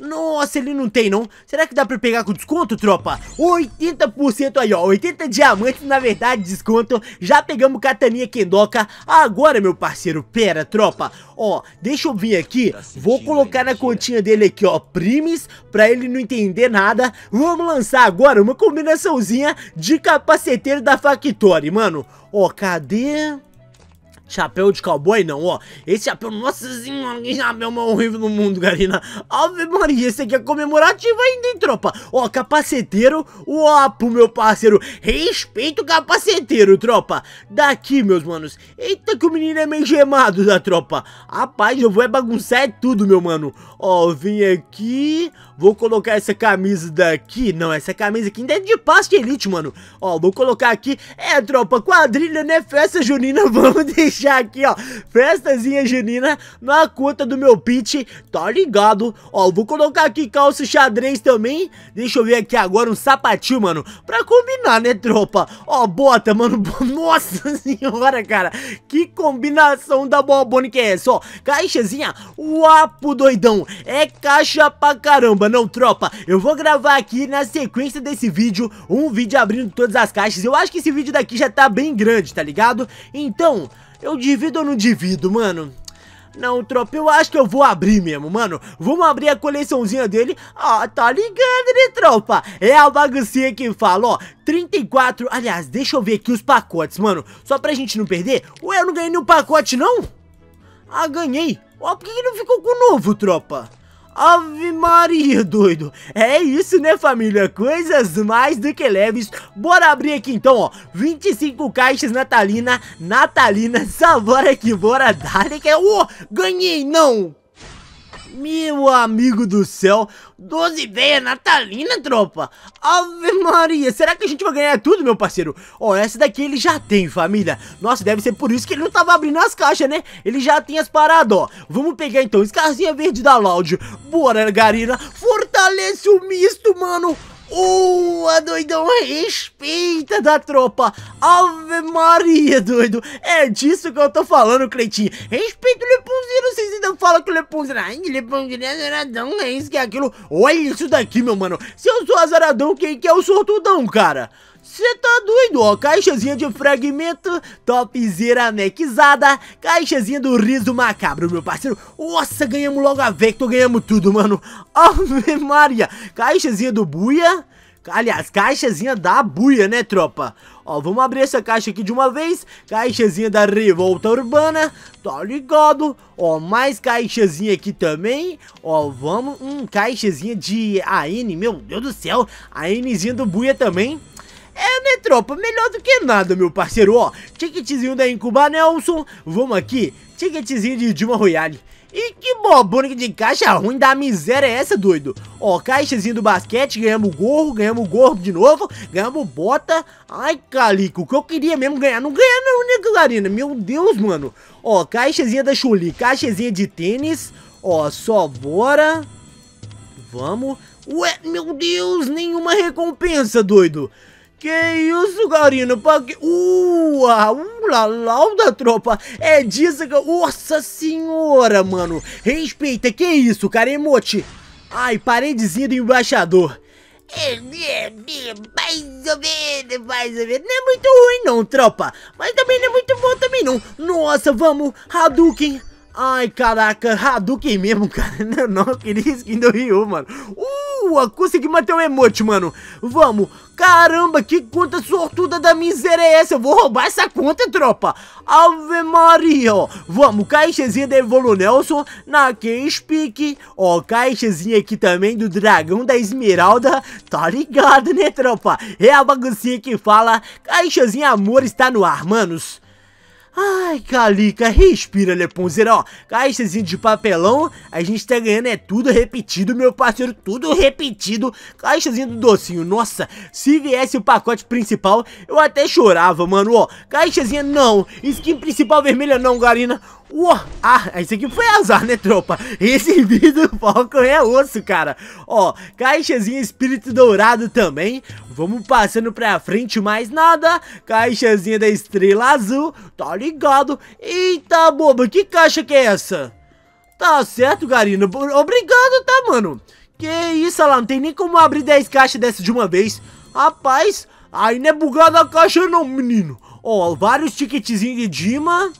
Nossa, ele não tem não? Será que dá pra pegar com desconto, tropa? 80% aí, ó. 80 diamantes, na verdade, desconto. Já pegamos Kataninha Kendoka Agora, meu parceiro, pera, tropa. Ó, deixa eu vir aqui. Tá Vou colocar na continha dele aqui, ó Primes, pra ele não entender nada. Vamos lançar agora uma combinaçãozinha De capaceteiro da Factory, mano. Ó, cadê... Chapéu de cowboy não, ó. Esse chapéu, nossa senhora, que chapéu mais horrível no mundo, Garina. Ave Maria, esse aqui é comemorativo ainda, hein, tropa. Ó, capaceteiro, ó, pro meu parceiro. Respeito o capaceteiro, tropa. Daqui, meus manos. Eita, que o menino é meio gemado da tropa. Rapaz, eu vou é bagunçar tudo, meu mano. Ó, vim aqui. Vou colocar essa camisa daqui. Não, essa camisa aqui ainda é de passe elite, mano. Ó, vou colocar aqui. É, tropa, quadrilha, né? Festa junina. Vamos deixar aqui, ó. Festazinha junina na conta do meu pitch. Tá ligado? Ó, vou colocar aqui calça xadrez também. Deixa eu ver aqui agora um sapatinho, mano. Pra combinar, né, tropa? Ó, bota, mano. Nossa senhora, cara. Que combinação da Bobone que é essa, ó. Caixazinha, uapo doidão. É caixa pra caramba, não, tropa. Eu vou gravar aqui na sequência desse vídeo um vídeo abrindo todas as caixas. Eu acho que esse vídeo daqui já tá bem grande, tá ligado? Então, eu divido ou não divido, mano? Não, tropa, eu acho que eu vou abrir mesmo, mano Vamos abrir a coleçãozinha dele Ah, tá ligado, né, tropa? É a baguncinha que fala, ó 34, aliás, deixa eu ver aqui os pacotes, mano Só pra gente não perder Ué, eu não ganhei nenhum pacote, não? Ah, ganhei Ó, por que não ficou com o novo, tropa? Ave Maria, doido. É isso, né, família? Coisas mais do que leves. Bora abrir aqui, então, ó. 25 caixas natalina. Natalina, só bora aqui, bora dar. Que... Oh, ganhei, não. Meu amigo do céu, 12 veia natalina, tropa. Ave Maria, será que a gente vai ganhar tudo, meu parceiro? Ó, oh, essa daqui ele já tem, família. Nossa, deve ser por isso que ele não tava abrindo as caixas, né? Ele já tem as paradas, ó. Vamos pegar então, escarzinha verde da Loud. Bora, Garina. Fortalece o misto, mano. Ua, doidão, respeita da tropa. Ave Maria, doido. É disso que eu tô falando, Cleitinho. Respeita o Leponzeiro, vocês ainda falam que o Leponzeiro... Ai, é azaradão, é isso que é aquilo. Olha isso daqui, meu mano. Se eu sou azaradão, quem que é o sortudão, cara? Cê tá doido, ó, caixazinha de fragmento, topzera mexada, caixazinha do riso macabro, meu parceiro. Nossa, ganhamos logo a Vector, ganhamos tudo, mano. Ave Maria, caixazinha do buia, aliás, caixazinha da buia, né, tropa? Ó, vamos abrir essa caixa aqui de uma vez, caixazinha da revolta urbana, tá ligado? Ó, mais caixazinha aqui também, ó, vamos, hum, caixazinha de AN, meu Deus do céu, ANzinha do buia também. É, né, tropa? Melhor do que nada, meu parceiro. Ó, ticketzinho da Incuba Nelson. Vamos aqui. Ticketzinho de Dilma Royale. E que bobona de caixa ruim da miséria é essa, doido? Ó, caixazinho do basquete, ganhamos gorro, ganhamos gorro de novo, ganhamos bota. Ai, Calico, o que eu queria mesmo ganhar, não ganha não, né, Clarina? Meu Deus, mano. Ó, caixazinha da Chuli, caixazinha de tênis. Ó, só bora. Vamos. Ué, meu Deus, nenhuma recompensa, doido. Que isso, Garina? Pra que... Ua, ulalau da tropa. É disso que... Nossa senhora, mano. Respeita, que isso, cara? Emote. Ai, paredezinha do embaixador. É, é, é, mais ou menos, mais ou menos. Não é muito ruim não, tropa. Mas também não é muito bom também não. Nossa, vamos, Hadouken. Ai, caraca, Hadouken mesmo, cara. Não, não, queria skin do Ryu, mano. Uh, consegui manter o emote, mano. Vamos. Caramba, que conta sortuda da miséria é essa? Eu vou roubar essa conta, tropa. Ave Maria, ó. Vamos, caixazinha da Evolu Nelson na Speak. Ó, caixazinha aqui também do Dragão da Esmeralda. Tá ligado, né, tropa? É a baguncinha que fala. Caixazinha Amor está no ar, manos. Ai, Calica, respira, Leponzeira, ó. Caixazinha de papelão, a gente tá ganhando é tudo repetido, meu parceiro, tudo repetido. Caixazinha do docinho, nossa, se viesse o pacote principal, eu até chorava, mano, ó. Caixazinha não, skin principal vermelha não, Garina. Uou, ah, esse aqui foi azar, né, tropa? Esse vídeo Falcon é osso, cara. Ó, caixazinha espírito dourado também. Vamos passando pra frente, mais nada. Caixazinha da estrela azul, tá ligado? Eita, boba, que caixa que é essa? Tá certo, Garina. Obrigado, tá, mano? Que isso, lá, não tem nem como abrir 10 caixas dessa de uma vez. Rapaz, aí não é bugada a caixa não, menino. Ó, vários ticketzinhos de Dima.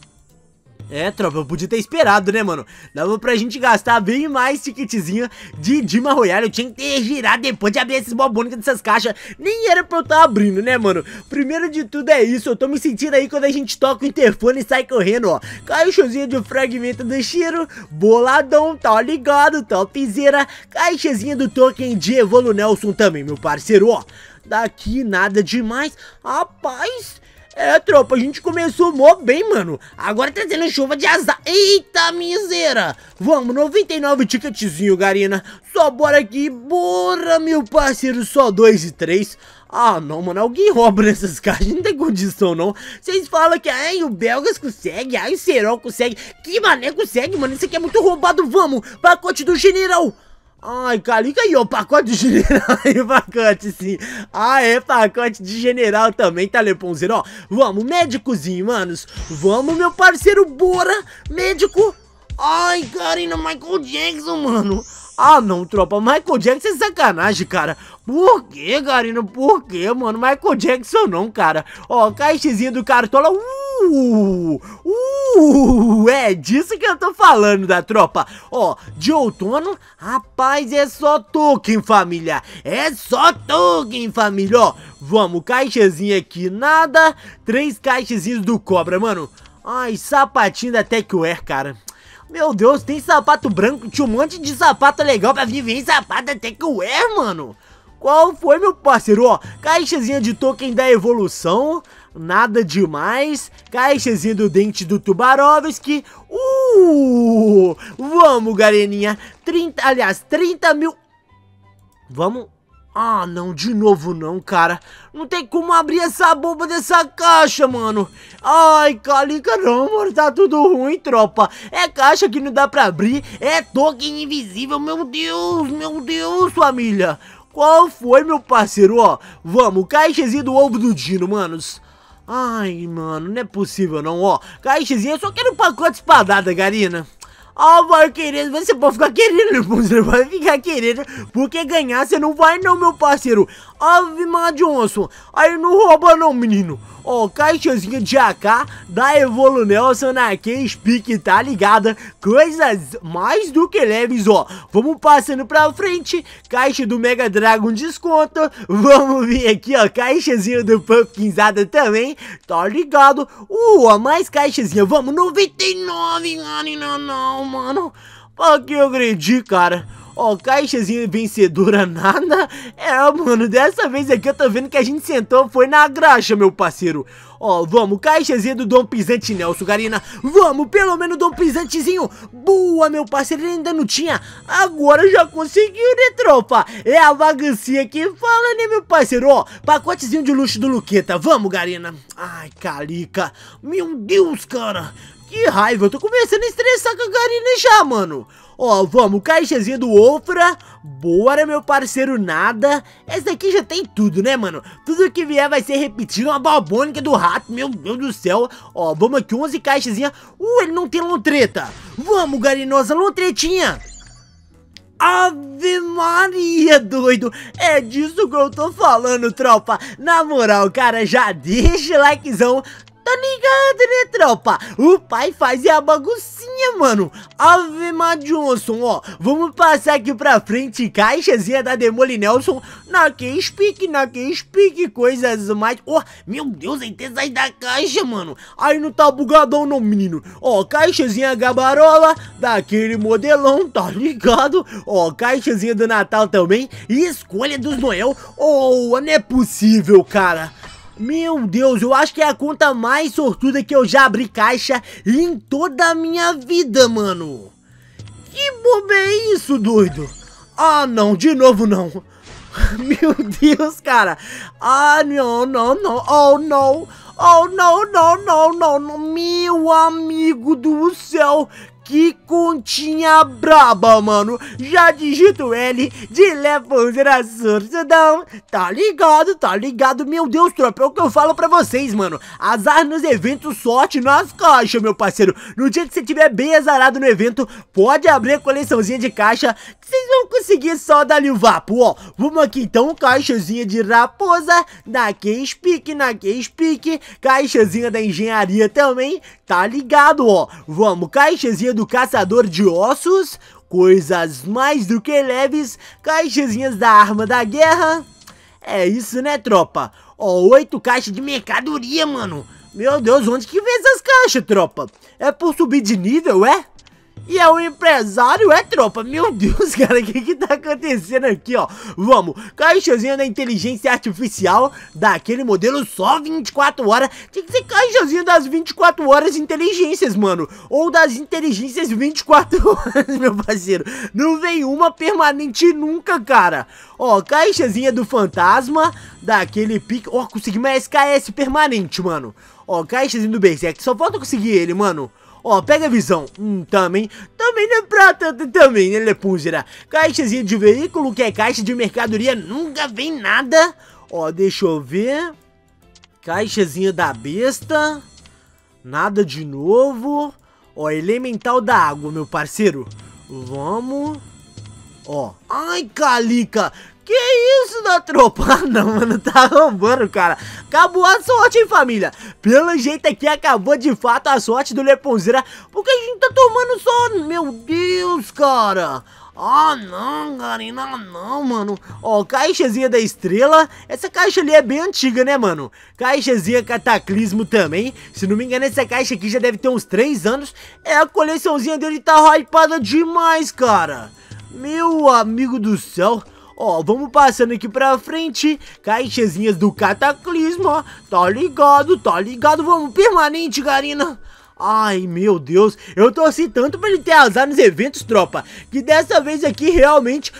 É, tropa, eu podia ter esperado, né, mano? Dava pra gente gastar bem mais ticketzinho de Dima Royale. Eu tinha que ter girado depois de abrir esses bobônicos dessas caixas. Nem era pra eu estar tá abrindo, né, mano? Primeiro de tudo é isso. Eu tô me sentindo aí quando a gente toca o interfone e sai correndo, ó. Caixazinha de fragmento do Shiro. Boladão, tá ligado? Topzera. Caixazinha do token de Evolu Nelson também, meu parceiro, ó. Daqui nada demais. Rapaz... É, tropa, a gente começou mó bem, mano. Agora tá chuva de azar. Eita, miséria. Vamos, 99 ticketzinho, Garina. Só bora aqui. Bora, meu parceiro. Só 2 e 3. Ah, não, mano, alguém rouba nessas caixas, não tem condição, não. Vocês falam que, ai, o Belgas consegue, ai, o Serol consegue. Que mané consegue, mano, isso aqui é muito roubado, vamos. Pacote do General. Ai, Calica aí, ó, pacote de general aí, pacote sim. Ah, é, pacote de general também, tá, Leponzeiro? Ó, vamos, médicozinho, manos. Vamos, meu parceiro, bora, médico. Ai, Karina, Michael Jackson, mano. Ah, não, tropa. Michael Jackson é sacanagem, cara. Por que, Garina? Por que, mano? Michael Jackson não, cara. Ó, caixinha do Cartola. Uh, uh, é disso que eu tô falando da tropa. Ó, de outono, rapaz, é só token, família. É só token, família. Ó, vamos, caixazinha aqui, nada. Três caixazinhas do Cobra, mano. Ai, sapatinho da Techwear, cara. Meu Deus, tem sapato branco, tinha um monte de sapato legal pra vir em sapato até que o é, mano. Qual foi, meu parceiro? Ó, caixazinha de token da evolução, nada demais. Caixazinha do dente do Tubarovski. Uh! Vamos, gareninha. 30, aliás, 30 mil... Vamos... Ah, não, de novo não, cara. Não tem como abrir essa bomba dessa caixa, mano. Ai, Calica, não, mano, tá tudo ruim, tropa. É caixa que não dá pra abrir, é token invisível, meu Deus, meu Deus, família. Qual foi, meu parceiro, ó? Vamos, caixazinha do ovo do Dino, manos. Ai, mano, não é possível não, ó. Caixazinha, eu só quero um pacote espadada, Garina. Ah, vai querer, você pode ficar querendo, você vai ficar querendo, porque ganhar você não vai não, meu parceiro. Ave Maria Johnson, aí não rouba não, menino. Ó, caixazinha de AK da Evolu Nelson na Speak, tá ligada? Coisas mais do que leves, ó. Vamos passando pra frente. Caixa do Mega Dragon desconto. Vamos vir aqui, ó. Caixazinha do Pumpkinzada também. Tá ligado? Uh, mais caixazinha. Vamos, 99, não, não, mano. Pra que eu agredi, cara? Ó, caixazinha vencedora nada. É, mano, dessa vez aqui eu tô vendo que a gente sentou foi na graxa, meu parceiro. Ó, vamos, caixazinha do Dom Pisante Nelson, Garina. Vamos, pelo menos Dom Pisantezinho. Boa, meu parceiro, ele ainda não tinha. Agora já conseguiu, né, tropa? É a vagancia que fala, né, meu parceiro? Ó, pacotezinho de luxo do Luqueta. Vamos, Garina. Ai, calica. Meu Deus, cara. Que raiva, eu tô começando a estressar com a Garina já, mano. Ó, vamos, caixazinha do Ofra. Bora, meu parceiro, nada. Essa daqui já tem tudo, né, mano? Tudo que vier vai ser repetido. Uma balbônica do rato, meu Deus do céu. Ó, vamos aqui, 11 caixazinha. Uh, ele não tem lontreta. Vamos, garinosa, lontretinha. Ave Maria, doido! É disso que eu tô falando, tropa! Na moral, cara, já deixa o likezão, Tá ligado, né, tropa? O pai faz a baguncinha, mano. Ave Johnson, ó. Vamos passar aqui pra frente. Caixazinha da Demoli Nelson. Na que speak, na speak. Coisas mais. Ó, oh, meu Deus, aí tem sair da caixa, mano. Aí não tá bugadão, não, menino. Ó, caixazinha gabarola. Daquele modelão, tá ligado? Ó, caixazinha do Natal também. E escolha dos Noel. Oh, não é possível, cara. Meu Deus, eu acho que é a conta mais sortuda que eu já abri caixa em toda a minha vida, mano. Que bobo é isso, doido? Ah, não, de novo não. Meu Deus, cara. Ah, não, não, não. Oh, não. Oh, não, não, não, não, não. Meu amigo do céu. Que continha braba, mano. Já digito L de Leponzera Sursadão. Tá ligado, tá ligado. Meu Deus, tropa, é o que eu falo pra vocês, mano. Azar nos eventos, sorte nas caixas, meu parceiro. No dia que você tiver bem azarado no evento, pode abrir a coleçãozinha de caixa vocês vão conseguir só dar o vapo, ó. Vamos aqui então, caixazinha de raposa, da Case Peak, na Case Peak, caixazinha da engenharia também, tá ligado, ó. Vamos, caixazinha do caçador de ossos, coisas mais do que leves, caixazinhas da arma da guerra. É isso, né, tropa? Ó, oito caixas de mercadoria, mano. Meu Deus, onde que vem essas caixas, tropa? É por subir de nível, é? E é o empresário, é tropa? Meu Deus, cara, o que que tá acontecendo aqui, ó? Vamos, caixazinha da inteligência artificial daquele modelo só 24 horas. Tinha que ser caixazinha das 24 horas inteligências, mano. Ou das inteligências 24 horas, meu parceiro. Não vem uma permanente nunca, cara. Ó, caixazinha do fantasma daquele pique. Ó, consegui uma SKS permanente, mano. Ó, caixazinha do Berserk. Só falta conseguir ele, mano. Ó, pega a visão. Hum, também. Também não é pra tanto também, né, Lepúzera? Caixazinha de veículo, que é caixa de mercadoria, nunca vem nada. Ó, deixa eu ver. Caixazinha da besta. Nada de novo. Ó, elemental da água, meu parceiro. Vamos. Ó. Ai, Calica. Que isso da tropa? Ah, não, mano, tá roubando, cara. Acabou a sorte, hein, família? Pelo jeito aqui, acabou de fato a sorte do Leponzeira, porque a gente tá tomando só... Meu Deus, cara. Ah, não, Garina, não, mano. Ó, caixazinha da estrela. Essa caixa ali é bem antiga, né, mano? Caixazinha cataclismo também. Se não me engano, essa caixa aqui já deve ter uns 3 anos. É, a coleçãozinha dele tá hypada demais, cara. Meu amigo do céu. Ó, vamos passando aqui pra frente. Caixazinhas do cataclismo, ó. Tá ligado, tá ligado. Vamos, permanente, Garina. Ai, meu Deus, eu torci tanto pra ele ter azar nos eventos, tropa, que dessa vez aqui realmente,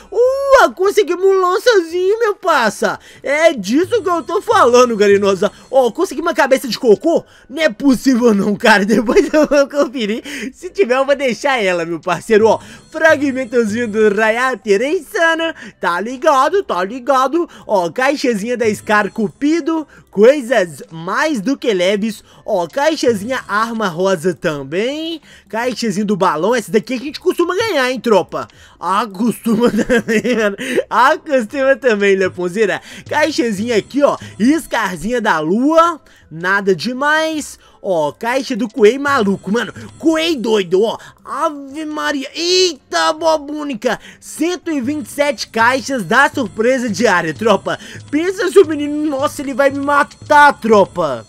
conseguimos um lançazinho, meu passa. É disso que eu tô falando, Garinosa. Ó, oh, consegui uma cabeça de cocô? Não é possível não, cara, depois eu vou conferir. Se tiver, eu vou deixar ela, meu parceiro, ó. Fragmentozinho do Rayater insano, tá ligado, tá ligado. Ó, caixazinha da Scar Cupido, coisas mais do que leves. Ó, caixazinha arma rosa também. Caixazinha do balão. Essa daqui a gente costuma ganhar, hein, tropa? Ah, costuma também, mano. Ah, costuma também, Leponzeira. Caixazinha aqui, ó. Iscarzinha da lua. Nada demais. Ó, caixa do Coelho maluco, mano. Coelho doido, ó. Ave Maria. Eita, bobúnica. 127 caixas da surpresa diária, tropa. Pensa se o menino... Nossa, ele vai me matar, tropa.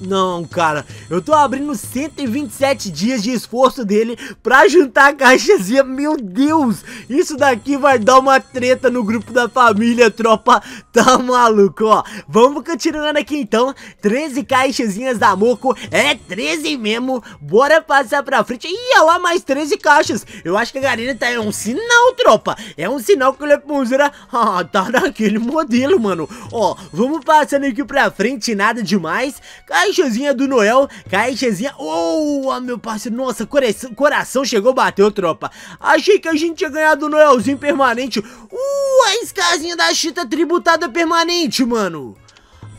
Não, cara, eu tô abrindo 127 dias de esforço dele pra juntar a caixazinha. Meu Deus, isso daqui vai dar uma treta no grupo da família, tropa. Tá maluco, ó. Vamos continuando aqui então. 13 caixazinhas da Moco. É 13 mesmo. Bora passar pra frente. Ih, olha lá mais 13 caixas. Eu acho que a Garina tá é um sinal, tropa. É um sinal que o Leponzeira ah, tá naquele modelo, mano. Ó, vamos passando aqui pra frente, nada demais. Caixa caixazinha do Noel, caixazinha... Oh, meu parceiro, nossa, coração, coração chegou, bateu, tropa. Achei que a gente tinha ganhado o Noelzinho permanente. Uh, a escasinha da Chita tributada permanente, mano.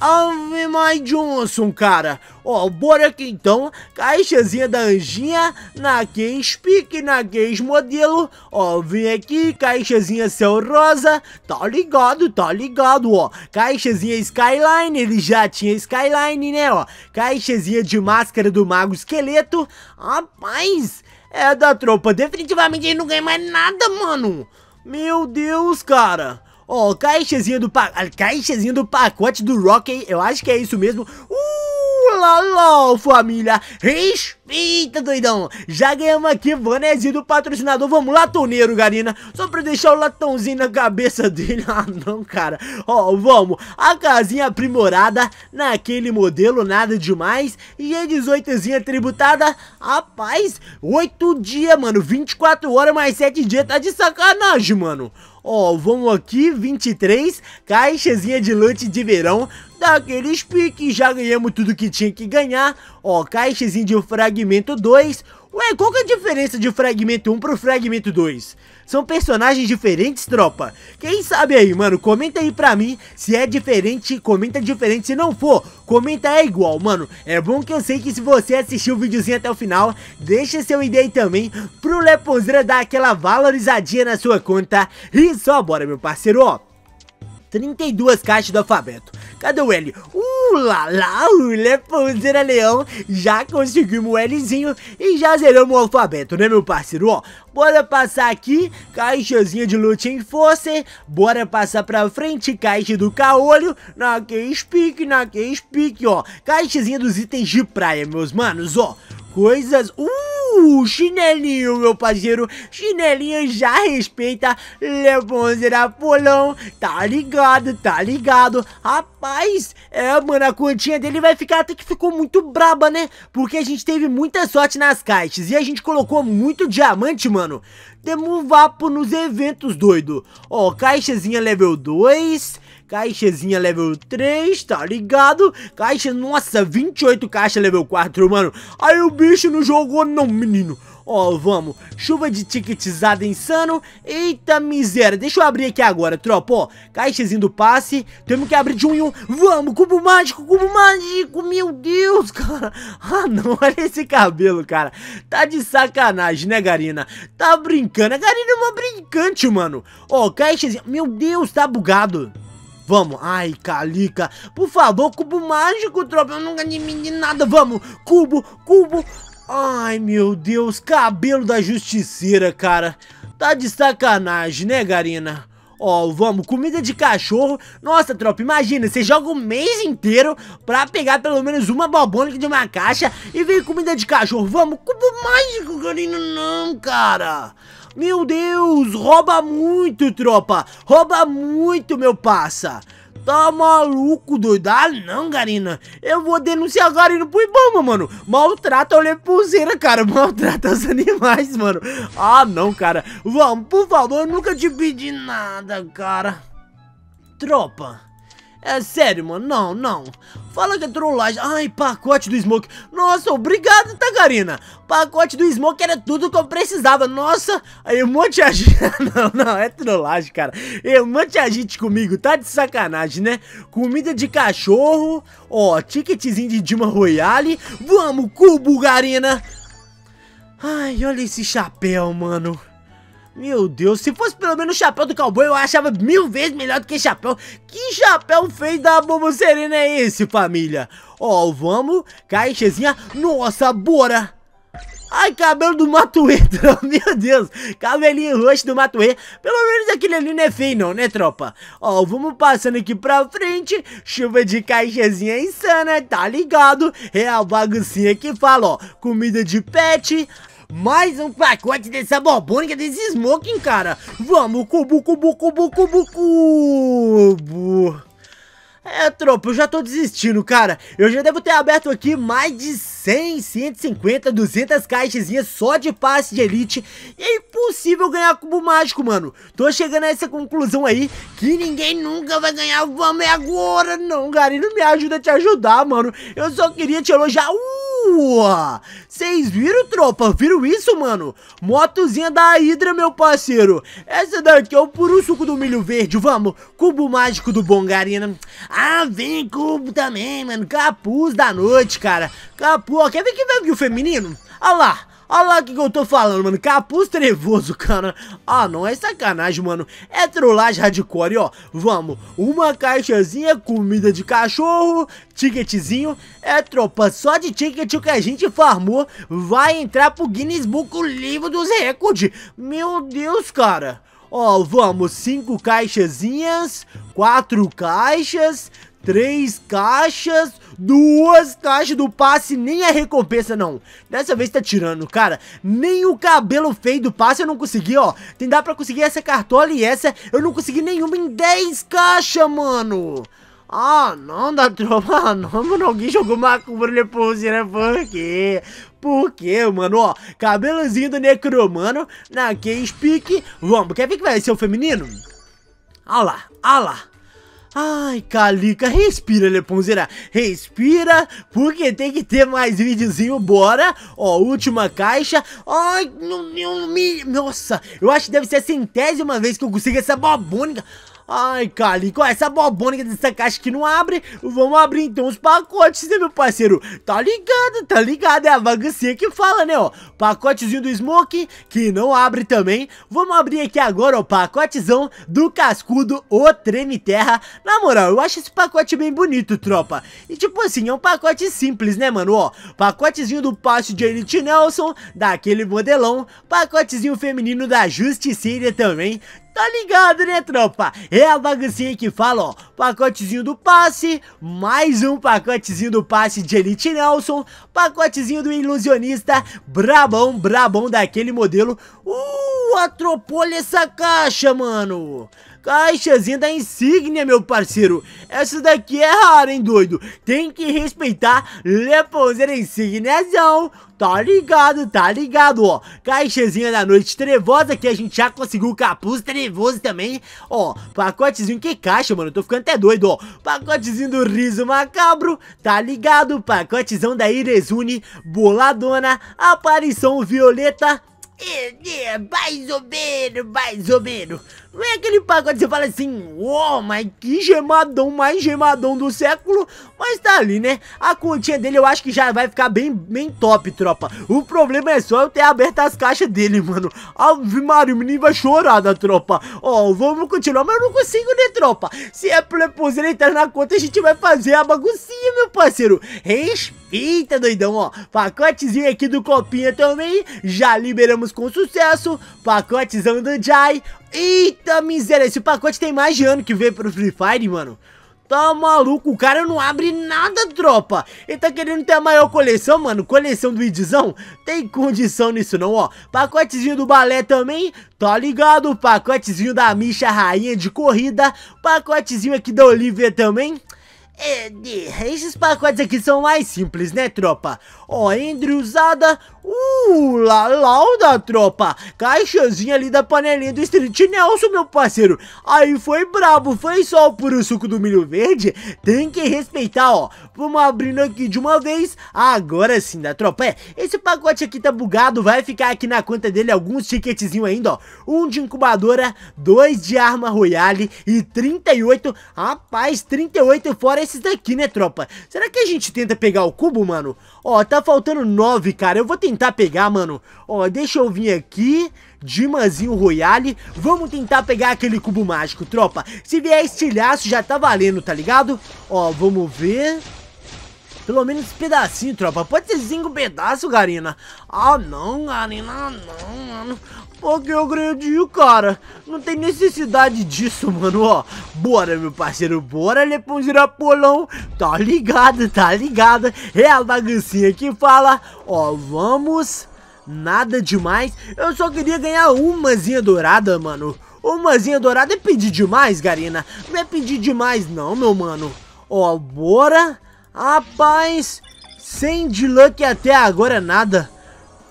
Ave Mai Johnson, cara. Ó, bora aqui então. Caixazinha da Anjinha na Case Peak, na Case Modelo. Ó, vem aqui, caixazinha Céu Rosa. Tá ligado, tá ligado, ó. Caixazinha Skyline, ele já tinha Skyline, né, ó. Caixazinha de máscara do Mago Esqueleto. Rapaz, é da tropa. Definitivamente ele não ganha mais nada, mano. Meu Deus, cara. Ó, oh, caixazinha do pa... caixazinha do pacote do Rocky, eu acho que é isso mesmo. Uh, lá, lá, família. Respeita, doidão. Já ganhamos aqui bonézinho do patrocinador. Vamos lá, toneiro, Garina. Só pra deixar o latãozinho na cabeça dele. Ah, não, cara. Ó, oh, vamos. A casinha aprimorada naquele modelo, nada demais. E a 18zinha tributada. Rapaz, 8 dias, mano. 24 horas mais 7 dias. Tá de sacanagem, mano. Ó, vamos aqui, 23, caixazinha de loot de verão, daqueles piques, já ganhamos tudo que tinha que ganhar. Ó, caixazinha de fragmento 2, Ué, qual que é a diferença de fragmento 1 pro fragmento 2? São personagens diferentes, tropa? Quem sabe aí, mano? Comenta aí pra mim se é diferente, comenta diferente. Se não for, comenta é igual, mano. É bom que eu sei que se você assistiu o videozinho até o final, deixa seu ID aí também pro Leponzeira dar aquela valorizadinha na sua conta. E só bora, meu parceiro, ó. 32 caixas do alfabeto. Cadê o L? Uh, lá, lá, o Leponzeira Leão. Já conseguimos o Lzinho e já zeramos o alfabeto, né, meu parceiro? Ó, bora passar aqui, caixazinha de loot em força. Bora passar pra frente, caixa do caolho. Na que speak, na que speak, ó. Caixazinha dos itens de praia, meus manos, ó. Coisas... Uh! Uh, chinelinho, meu parceiro. Chinelinho já respeita. Levanzeira polão. Tá ligado, tá ligado. Rapaz, é, mano, a quantia dele vai ficar até que ficou muito braba, né? Porque a gente teve muita sorte nas caixas. E a gente colocou muito diamante, mano. Temos vapo nos eventos, doido. Ó, caixazinha level 2. Caixazinha level 3, tá ligado? Caixa, nossa, 28 caixa level 4, mano. Aí o bicho não jogou não, menino. Ó, vamos. Chuva de ticketizada insano. Eita miséria. Deixa eu abrir aqui agora, tropa. Ó, caixazinho do passe. Temos que abrir de um em um. Vamos, cubo mágico, cubo mágico. Meu Deus, cara. Ah, não. Olha esse cabelo, cara. Tá de sacanagem, né, Garina? Tá brincando. A Garina é uma brincante, mano. Ó, caixazinho. Meu Deus, tá bugado. Vamos. Ai, Calica. Por favor, cubo mágico, tropa. Eu nunca de nada. Vamos. Cubo, cubo. Ai, meu Deus, cabelo da justiceira, cara. Tá de sacanagem, né, Garina? Ó, oh, vamos, comida de cachorro. Nossa, tropa, imagina, você joga o mês inteiro pra pegar pelo menos uma bobônica de uma caixa e vem comida de cachorro. Vamos, cubo mágico, Garina, não, cara. Meu Deus, rouba muito, tropa. Rouba muito, meu passa. Tá maluco, doido? Ah, não, Garina. Eu vou denunciar a Garina pro Ibama, mano. Maltrata a leproseira, cara. Maltrata os animais, mano. Ah, não, cara. Vamos, por favor. Eu nunca te pedi nada, cara. Tropa. É sério, mano, não, não. Fala que é trollagem. Ai, pacote do Smoke. Nossa, obrigado, Tagarina. Pacote do Smoke era tudo que eu precisava. Nossa, aí um monte de agite. não, não, é trollagem, cara. É um monte de agite comigo, tá de sacanagem, né? Comida de cachorro. Ó, ticketzinho de Dilma Royale. Vamos, cubo, Garina. Ai, olha esse chapéu, mano. Meu Deus, se fosse pelo menos o chapéu do cowboy, eu achava mil vezes melhor do que chapéu. Que chapéu feio da Bobo Serena é esse, família? Ó, oh, vamos, caixazinha, nossa, bora! Ai, cabelo do Matuê, meu Deus, cabelinho roxo do Matuê. Pelo menos aquele ali não é feio não, né, tropa? Ó, vamos passando aqui pra frente, chuva de caixazinha insana, tá ligado? É a baguncinha que fala, ó, comida de pet, mais um pacote dessa bobônica desse smoking, cara. Vamos, cubo, cubo, cubo, cubo, cubo. É, tropa, eu já tô desistindo, cara. Eu já devo ter aberto aqui mais de 100, 150, 200 caixinhas só de passe de elite. E é impossível ganhar cubo mágico, mano. Tô chegando a essa conclusão aí que ninguém nunca vai ganhar. Vamos, é agora. Não, Garino, me ajuda a te ajudar, mano. Eu só queria te elogiar. Uh! Vocês viram, tropa? Viram isso, mano? Motozinha da Hydra, meu parceiro. Essa daqui é o puro suco do milho verde. Vamos, cubo mágico do Bongarina. Ah, vem cubo também, mano. Capuz da noite, cara. Capuz. Quer ver que vir o feminino? Olha lá. Olha lá o que, que eu tô falando, mano. Capuz trevoso, cara. Ah, não, é sacanagem, mano. É trollagem hardcore, ó. Vamos. Uma caixazinha, comida de cachorro, ticketzinho. É, tropa, só de ticket o que a gente farmou vai entrar pro Guinness Book, o livro dos recordes. Meu Deus, cara. Ó, vamos, cinco caixazinhas, quatro caixas, três caixas, duas caixas do passe, nem a recompensa não. Dessa vez tá tirando, cara. Nem o cabelo feio do passe eu não consegui, ó. Tem dá pra conseguir essa cartola e essa, eu não consegui nenhuma em 10 caixas, mano. Ah, não, da tropa, não, mano, alguém jogou macumba pose, né, por quê? Por quê, mano, ó, cabelozinho do necromano, na Case Peak, vamos, quer ver que vai ser o feminino? Olha lá, olha lá. Ai, Calica, respira, Leponzeira, respira, porque tem que ter mais videozinho, bora. Ó, última caixa. Ai, não, não, me... Nossa, eu acho que deve ser a centésima vez que eu consigo essa bobônica. Ai, Calico, essa bobônica dessa caixa que não abre, vamos abrir então os pacotes, né, meu parceiro? Tá ligado, tá ligado, é a baguncinha que fala, né, ó. Pacotezinho do Smoke, que não abre também. Vamos abrir aqui agora, ó, pacotezão do Cascudo, o Treme Terra. Na moral, eu acho esse pacote bem bonito, tropa. E tipo assim, é um pacote simples, né, mano, ó. Pacotezinho do passe de Elite Nelson, daquele modelão. Pacotezinho feminino da Justiceira também. Tá ligado, né, tropa? É a baguncinha que fala, ó, pacotezinho do passe, mais um pacotezinho do passe de Elite Nelson, pacotezinho do ilusionista, brabão, brabão daquele modelo. Uh, atropolha essa caixa, mano. Caixazinha da insígnia, meu parceiro. Essa daqui é rara, hein, doido? Tem que respeitar Leponzeira Insigniazão. Tá ligado, tá ligado, ó. Caixazinha da noite trevosa, que a gente já conseguiu o capuz trevoso também. Ó, pacotezinho, que caixa, mano. Tô ficando até doido, ó. Pacotezinho do riso macabro, tá ligado? Pacotezão da Irezune, boladona, aparição violeta. É, é, mais ou menos, mais ou menos. É aquele que você fala assim, uou, mas que gemadão, mais gemadão do século. Mas tá ali, né? A continha dele eu acho que já vai ficar bem, bem top, tropa. O problema é só eu ter aberto as caixas dele, mano. Ave Maria, o menino vai chorar da tropa. Ó, oh, vamos continuar, mas eu não consigo, né, tropa? Se é pro Leposeira entrar na conta, a gente vai fazer a baguncinha, meu parceiro. Respeita, doidão, ó. Pacotezinho aqui do Copinha também. Já liberamos com sucesso. Pacotezão do Jai. Eita miséria, esse pacote tem mais de ano que veio pro Free Fire, mano. Tá maluco, o cara não abre nada, tropa. Ele tá querendo ter a maior coleção, mano. Coleção do Idzão. Tem condição nisso não, ó. Pacotezinho do balé também. Tá ligado? Pacotezinho da Misha Rainha de Corrida. Pacotezinho aqui da Olivia também. É, esses pacotes aqui são mais simples, né, tropa? Ó, Endre usada. Uh, lalau da tropa. Caixazinha ali da panelinha do Street Nelson, meu parceiro. Aí foi brabo, foi só o puro suco do milho verde. Tem que respeitar, ó. Vamos abrindo aqui de uma vez. Agora sim, da tropa. É, esse pacote aqui tá bugado. Vai ficar aqui na conta dele alguns ticketzinhos ainda, ó. Um de incubadora, dois de arma royale e 38. Rapaz, 38 fora esses daqui, né, tropa? Será que a gente tenta pegar o cubo, mano? Ó, tá faltando 9, cara. Eu vou tentar pegar, mano. Ó, deixa eu vir aqui. Dimazinho Royale. Vamos tentar pegar aquele cubo mágico, tropa. Se vier estilhaço, já tá valendo, tá ligado? Ó, vamos ver. Pelo menos esse pedacinho, tropa. Pode ser cinco pedaços, Garina. Ah, não, Garina, não, mano. Porque eu agredi cara. Não tem necessidade disso, mano, ó. Bora, meu parceiro, bora, Lepão Girapolão. Tá ligado, tá ligado. É a baguncinha que fala. Ó, vamos... Nada demais. Eu só queria ganhar umazinha dourada, mano. Umazinha dourada é pedir demais, Garina. Não é pedir demais, não, meu mano. Ó, bora... Rapaz, sem de luck até agora nada.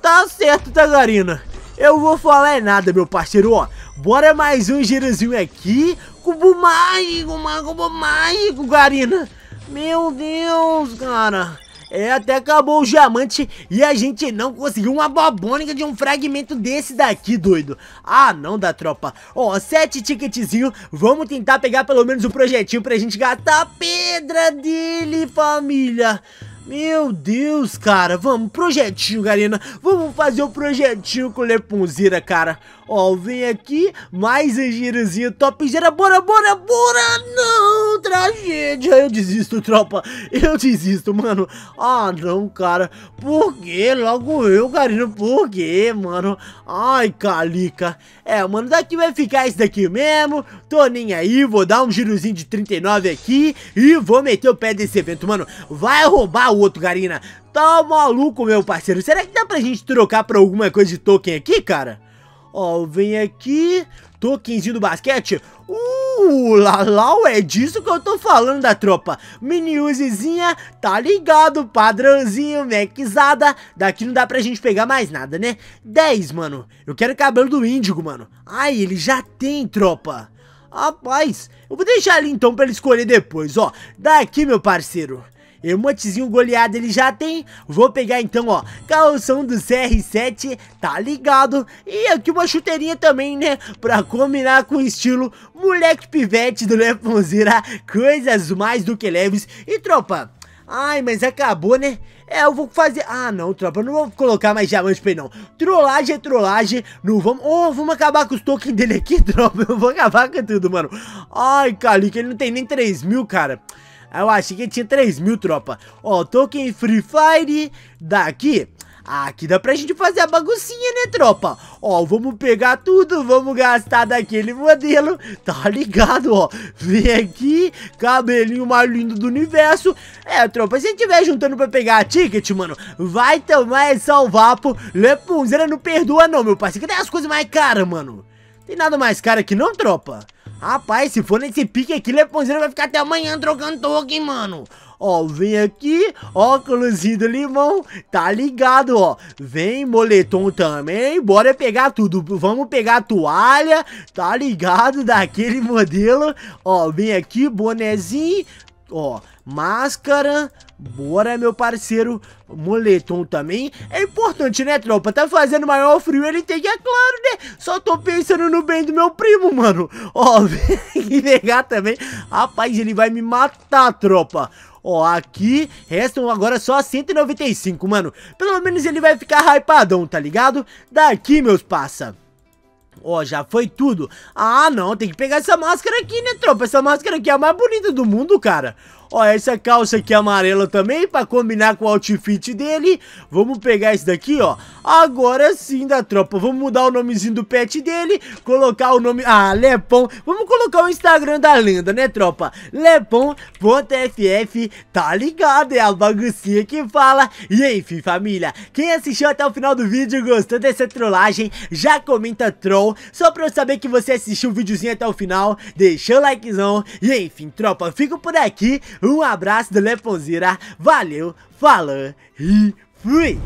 Tá certo, Tagarina. Eu vou falar é nada, meu parceiro, ó. Bora mais um girozinho aqui. Cubo mágico, mano, cubo mágico, Garina. Meu Deus, cara. É, até acabou o diamante e a gente não conseguiu uma bobônica de um fragmento desse daqui, doido. Ah, não da tropa. Ó, sete ticketzinho. Vamos tentar pegar pelo menos um projetinho pra gente gastar a pedra dele, família. Meu Deus, cara. Vamos, projetinho, Garina. Vamos fazer o projetinho com Lepunzira, cara. Ó, vem aqui, mais um girozinho topzera. Bora, bora, bora. Não, tragédia. Eu desisto, tropa. Eu desisto, mano. Ah, não, cara. Por que? Logo eu, Garina. Por que, mano? Ai, calica. É, mano, daqui vai ficar esse daqui mesmo. Tô nem aí. Vou dar um girozinho de 39 aqui. E vou meter o pé desse evento, mano. Vai roubar o outro, Garina. Tá maluco, meu parceiro. Será que dá pra gente trocar pra alguma coisa de token aqui, cara? Ó, vem aqui. Tokenzinho do basquete. Uh, Lalau, é disso que eu tô falando da tropa. Mini Uzizinha, tá ligado, padrãozinho, mexada. Daqui não dá pra gente pegar mais nada, né? 10, mano. Eu quero cabelo do índigo, mano. Ai, ele já tem, tropa. Rapaz, eu vou deixar ali então pra ele escolher depois, ó. Daqui, meu parceiro. Emotezinho goleado ele já tem. Vou pegar então, ó, calção do CR7, tá ligado? E aqui uma chuteirinha também, né? Pra combinar com o estilo moleque pivete do Leponzeira. Coisas mais do que leves. E tropa, ai, mas acabou, né? É, eu vou fazer... Ah, não, tropa, não vou colocar mais diamante pra ele, não. Trollagem é trollagem. Não vamos... Oh, vamos acabar com os tokens dele aqui, tropa. Eu vou acabar com tudo, mano. Ai, Calica, ele não tem nem 3 mil, cara. Eu achei que tinha 3 mil, tropa. Ó, token Free Fire daqui. Aqui dá pra gente fazer a baguncinha, né, tropa? Ó, vamos pegar tudo, vamos gastar daquele modelo, tá ligado, ó? Vem aqui, cabelinho mais lindo do universo. É, tropa, se estiver juntando pra pegar a ticket, mano, vai tomar essa vapo. Lepunzeira não perdoa não, meu parceiro, que tem as coisas mais caras, mano. Tem nada mais caro aqui não, tropa? Rapaz, se for nesse pique aqui, Leponzeiro vai ficar até amanhã trocando token, mano. Ó, vem aqui, óculos do limão, tá ligado, ó. Vem moletom também, bora pegar tudo. Vamos pegar toalha, tá ligado, daquele modelo. Ó, vem aqui, bonezinho, ó. Máscara, bora meu parceiro, moletom também, é importante né tropa, tá fazendo maior frio, ele tem que, é claro né, só tô pensando no bem do meu primo mano, ó, vem pegar também, rapaz ele vai me matar tropa, Ó, aqui restam agora só 195, mano. Pelo menos ele vai ficar hypadão, tá ligado? Daqui, meus passa. Ó, já foi tudo. Ah, não, tem que pegar essa máscara aqui, né, tropa? Essa máscara aqui é a mais bonita do mundo, cara. Ó, essa calça aqui amarela também, pra combinar com o outfit dele. Vamos pegar esse daqui, ó. Agora sim, da tropa. Vamos mudar o nomezinho do pet dele. Colocar o nome... Ah, Lepão. Vamos colocar o Instagram da lenda, né, tropa? Lepão.ff. Tá ligado? É a baguncinha que fala. E enfim, família. Quem assistiu até o final do vídeo gostou dessa trollagem, já comenta troll. Só pra eu saber que você assistiu o videozinho até o final. Deixa o likezão. E enfim, tropa, fico por aqui. Um abraço do Leponzira, valeu, falou e fui!